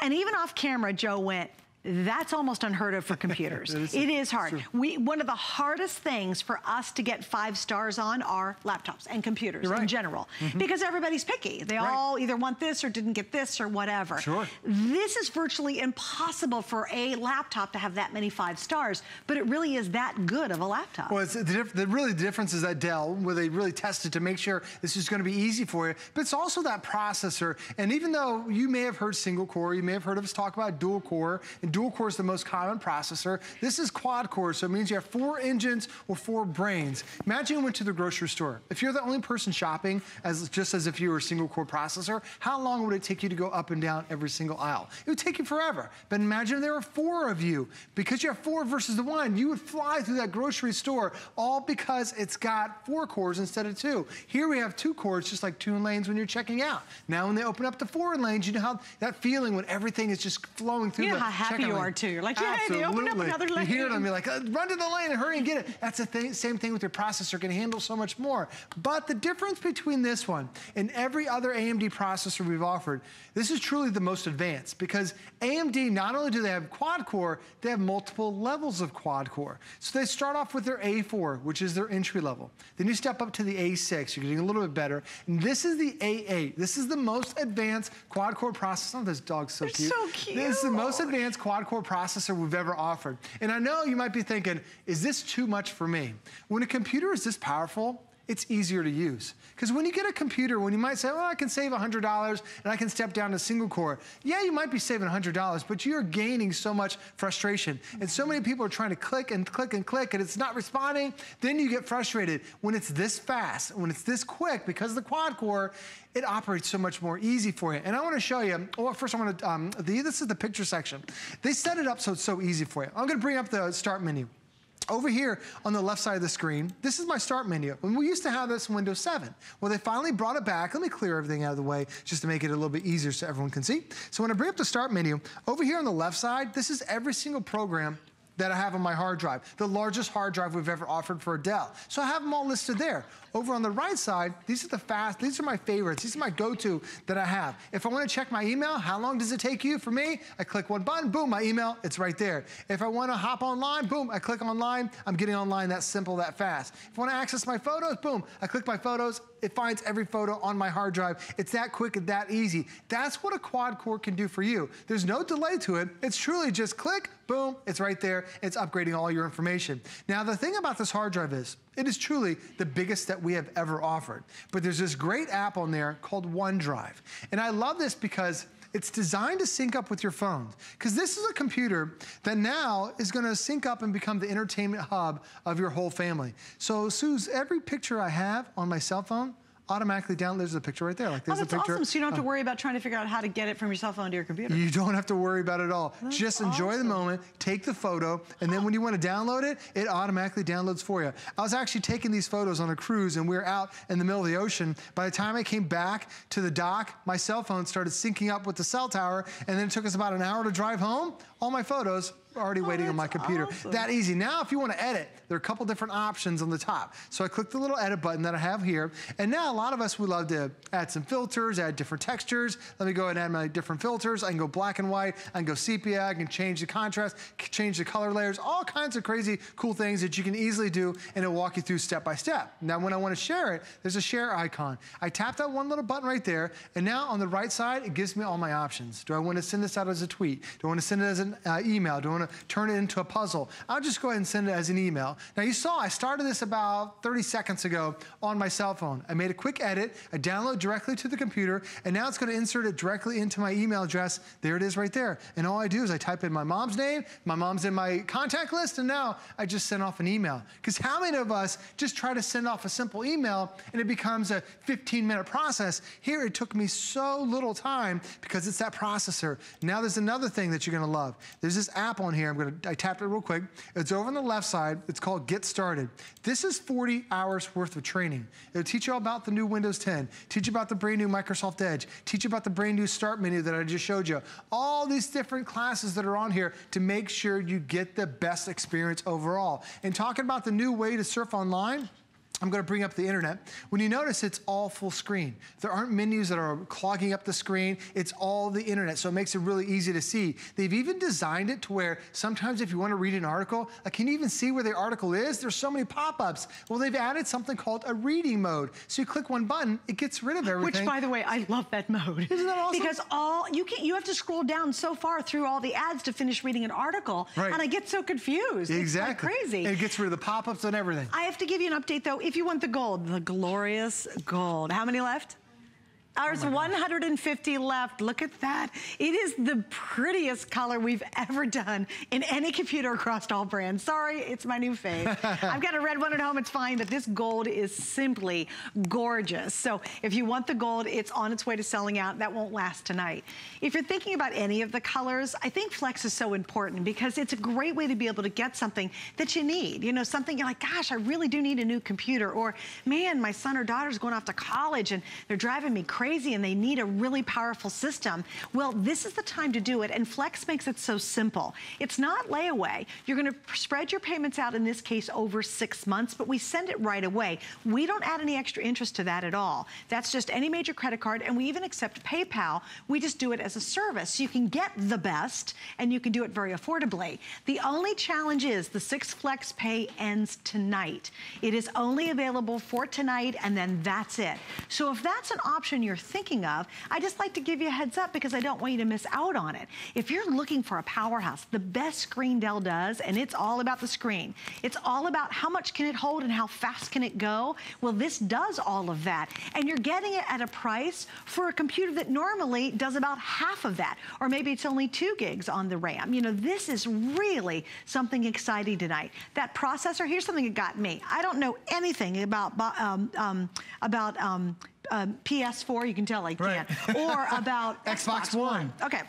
And even off camera, Joe went, that's almost unheard of for computers. It is- it is hard. We, one of the hardest things for us to get five stars on are laptops and computers You're in right. general. Mhm. Because everybody's picky. They Right. all either want this or didn't get this or whatever. Sure. This is virtually impossible for a laptop to have that many five stars, but it really is that good of a laptop. Well, it's the, the really the difference is that Dell, where they really tested to make sure this is going to be easy for you, but it's also that processor. And even though you may have heard single core, you may have heard of us talk about dual core, and dual core is the most common processor. This is quad core, so it means you have four engines or four brains. Imagine you went to the grocery store. If you're the only person shopping, as just as if you were a single core processor, how long would it take you to go up and down every single aisle? It would take you forever. But imagine there were four of you. Because you have four versus the one, you would fly through that grocery store all because it's got four cores instead of two. Here we have two cores, just like two lanes when you're checking out. Now when they open up the four lanes, you know how that feeling when everything is just flowing through You know the how happy you lane. are, too. You're like, "Yay, they opened up Absolutely. another You hear lane." them, you're like, "Uh, run to the lane and hurry and get it. That's the thing, same thing with your processor, It can handle so much more. But the difference between this one and every other AMD processor we've offered, this is truly the most advanced because AMD, not only do they have quad core, they have multiple levels of quad core. So they start off with their A4, which is their entry level. Then you step up to the A6, you're getting a little bit better. And this is the A8. This is the most advanced quad core processor. Oh, this dog's so cute. so cute. This is the most advanced quad core processor we've ever offered. And I know you might be thinking, is this too much for me? When a computer is this powerful, it's easier to use. Because when you get a computer, when you might say, well, I can save $100 and I can step down to single core. Yeah, you might be saving $100, but you're gaining so much frustration. And so many people are trying to click and click and click and it's not responding. Then you get frustrated. When it's this fast, when it's this quick, because the quad core, it operates so much more easy for you. And I want to show you, well, first I want to, um, the, this is the picture section. They set it up so it's so easy for you. I'm going to bring up the start menu. Over here on the left side of the screen, this is my start menu. When we used to have this in Windows 7. Well, they finally brought it back. Let me clear everything out of the way just to make it a little bit easier so everyone can see. So when I bring up the start menu, over here on the left side, this is every single program that I have on my hard drive, the largest hard drive we've ever offered for a Dell. So I have them all listed there. Over on the right side, these are the fast, these are my favorites. These are my go-to that I have. If I wanna check my email, how long does it take you? For me, I click one button, boom, my email, it's right there. If I wanna hop online, boom, I click online, I'm getting online that simple, that fast. If I wanna access my photos, boom, I click my photos, it finds every photo on my hard drive. It's that quick and that easy. That's what a quad core can do for you. There's no delay to it. It's truly just click, boom, it's right there. It's upgrading all your information. Now, the thing about this hard drive is, it is truly the biggest that we have ever offered. But there's this great app on there called OneDrive. And I love this because it's designed to sync up with your phone. Because this is a computer that now is gonna sync up and become the entertainment hub of your whole family. So Suze, every picture I have on my cell phone, automatically downloads the picture right there. Like there's oh, that's a picture. awesome. So you don't have to Oh. worry about trying to figure out how to get it from your cell phone to your computer. You don't have to worry about it at all. That's Just enjoy the moment, take the photo, and then when you want to download it, it automatically downloads for you. I was actually taking these photos on a cruise and we were out in the middle of the ocean. By the time I came back to the dock, my cell phone started syncing up with the cell tower, and then it took us about an hour to drive home. All my photos already waiting on my computer. awesome. That easy. Now, if you want to edit, there are a couple different options on the top. So I click the little edit button that I have here. And now a lot of us, we love to add some filters, add different textures. Let me go ahead and add my different filters. I can go black and white. I can go sepia. I can change the contrast, change the color layers, all kinds of crazy cool things that you can easily do and it'll walk you through step by step. Now, when I want to share it, there's a share icon. I tap that one little button right there. And now on the right side, it gives me all my options. Do I want to send this out as a tweet? Do I want to send it as an uh, email? Do I to turn it into a puzzle? I'll just go ahead and send it as an email. Now you saw I started this about 30 seconds ago on my cell phone. I made a quick edit, I download directly to the computer, and now it's going to insert it directly into my email address. There it is right there. And all I do is I type in my mom's name, my mom's in my contact list, and now I just send off an email. Because how many of us just try to send off a simple email and it becomes a 15 minute process? Here it took me so little time because it's that processor. Now there's another thing that you're going to love. There's this app on here. I'm to I tapped it real quick. It's over on the left side. It's called Get Started. This is 40 hours worth of training. It'll teach you all about the new Windows 10, teach you about the brand new Microsoft Edge, teach you about the brand new start menu that I just showed you. All these different classes that are on here to make sure you get the best experience overall. And talking about the new way to surf online, I'm going to bring up the internet. When you notice it's all full screen. There aren't menus that are clogging up the screen. It's all the internet, so it makes it really easy to see. They've even designed it to where sometimes if you want to read an article, uh, can you even see where the article is? There's so many pop-ups. Well, they've added something called a reading mode. So you click one button, it gets rid of everything. Which, by the way, I love that mode. Isn't that awesome? Because all you can, you have to scroll down so far through all the ads to finish reading an article, Right. and I get so confused. exactly. It's like crazy. And it gets rid of the pop-ups and everything. I have to give you an update though. If you want the gold, the glorious gold. How many left? There's 150 left. Look at that. It is the prettiest color we've ever done in any computer across all brands. Sorry, it's my new fave. I've got a red one at home, it's fine, but this gold is simply gorgeous. So if you want the gold, it's on its way to selling out. That won't last tonight. If you're thinking about any of the colors, I think Flex is so important because it's a great way to be able to get something that you need. You know, something you're like, gosh, I really do need a new computer. Or, man, my son or daughter's going off to college and they're driving me crazy and they need a really powerful system. Well, this is the time to do it. And Flex makes it so simple. It's not layaway. You're going to spread your payments out, in this case, over six months, but we send it right away. We don't add any extra interest to that at all. That's just any major credit card, and we even accept PayPal. We just do it as a service. So you can get the best, and you can do it very affordably. The only challenge is the six Flex Pay ends tonight. It is only available for tonight, and then that's it. So if that's an option you're thinking of, I just like to give you a heads up because I don't want you to miss out on it. If you're looking for a powerhouse, the best screen Dell does, and it's all about the screen. It's all about how much can it hold and how fast can it go. Well, this does all of that. And you're getting it at a price for a computer that normally does about half of that. Or maybe it's only two gigs on the RAM. You know, this is really something exciting tonight. That processor, here's something that got me. I don't know anything about, bo- um, um, about um, um, PS4, you can tell I can't, or about Xbox One. Okay.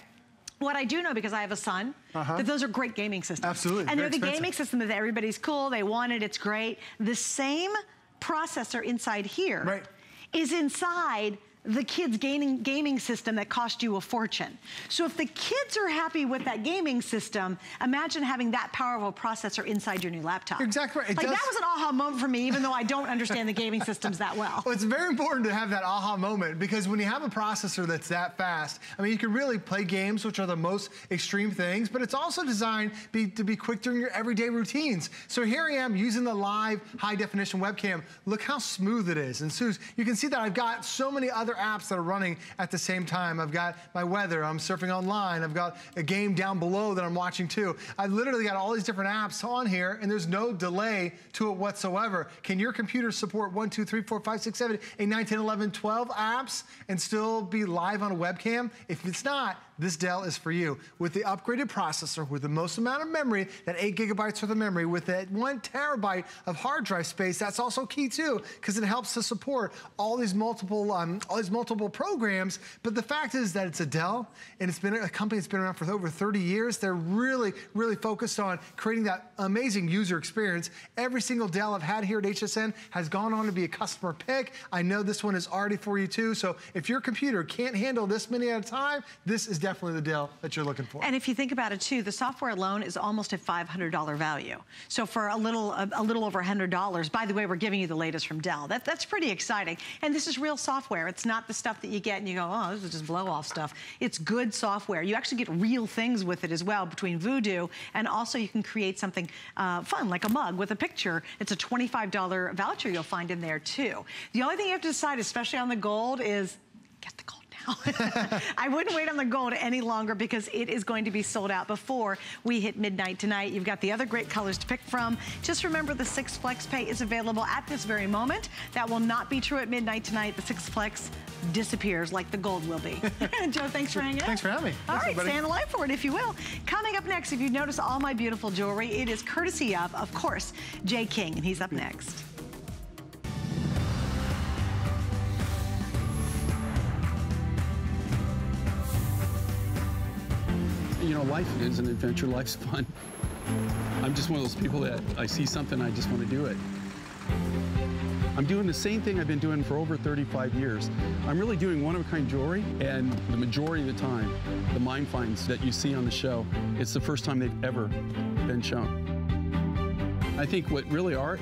what I do know, because I have a son, Uh-huh. that those are great gaming systems. Absolutely, And very they're the expensive. gaming system that everybody's cool, they want it, it's great. The same processor inside here is inside the kids' gaming, gaming system that cost you a fortune. So if the kids are happy with that gaming system, imagine having that powerful processor inside your new laptop. Exactly right. It Like does- that was an aha moment for me, even though I don't understand the gaming systems that well. Well, it's very important to have that aha moment because when you have a processor that's that fast, I mean, you can really play games, which are the most extreme things, but it's also designed be, to be quick during your everyday routines. So here I am using the live high definition webcam. Look how smooth it is. And Suze, you can see that I've got so many other apps that are running at the same time. I've got my weather, I'm surfing online, I've got a game down below that I'm watching too. I've literally got all these different apps on here and there's no delay to it whatsoever. Can your computer support one, two, three, four, five, six, seven, eight, nine, 10, 11, 12 apps and still be live on a webcam? If it's not, this Dell is for you. With the upgraded processor, with the most amount of memory, that eight gigabytes worth of memory, with that one terabyte of hard drive space, that's also key too, because it helps to support all these multiple, um, all these multiple programs. But the fact is that it's a Dell, and it's been a company that's been around for over 30 years. They're really, really focused on creating that amazing user experience. Every single Dell I've had here at HSN has gone on to be a customer pick. I know this one is already for you too. So if your computer can't handle this many at a time, this is definitely the Dell that you're looking for. And if you think about it too, the software alone is almost a $500 value. So for a little, a, a little over $100, by the way, we're giving you the latest from Dell. That, that's pretty exciting. And this is real software. It's not the stuff that you get and you go, oh, this is just blow off stuff. It's good software. You actually get real things with it as well between Vudu and also you can create something uh, fun like a mug with a picture. It's a $25 voucher you'll find in there too. The only thing you have to decide, especially on the gold, is I wouldn't wait on the gold any longer because it is going to be sold out before we hit midnight tonight. You've got the other great colors to pick from. Just remember the Six Flex Pay is available at this very moment. That will not be true at midnight tonight. The Six Flex disappears like the gold will be. Joe, thanks for hanging out. Thanks for having me. All Thanks, right, everybody. stand alive for it if you will. Coming up next, if you notice all my beautiful jewelry, it is courtesy of, of course, Jay King, and he's up next. You know, life is an adventure. Life's fun. I'm just one of those people that I see something, I just want to do it. I'm doing the same thing I've been doing for over 35 years. I'm really doing one-of-a-kind jewelry, and the majority of the time, the mine finds that you see on the show, it's the first time they've ever been shown. I think what really are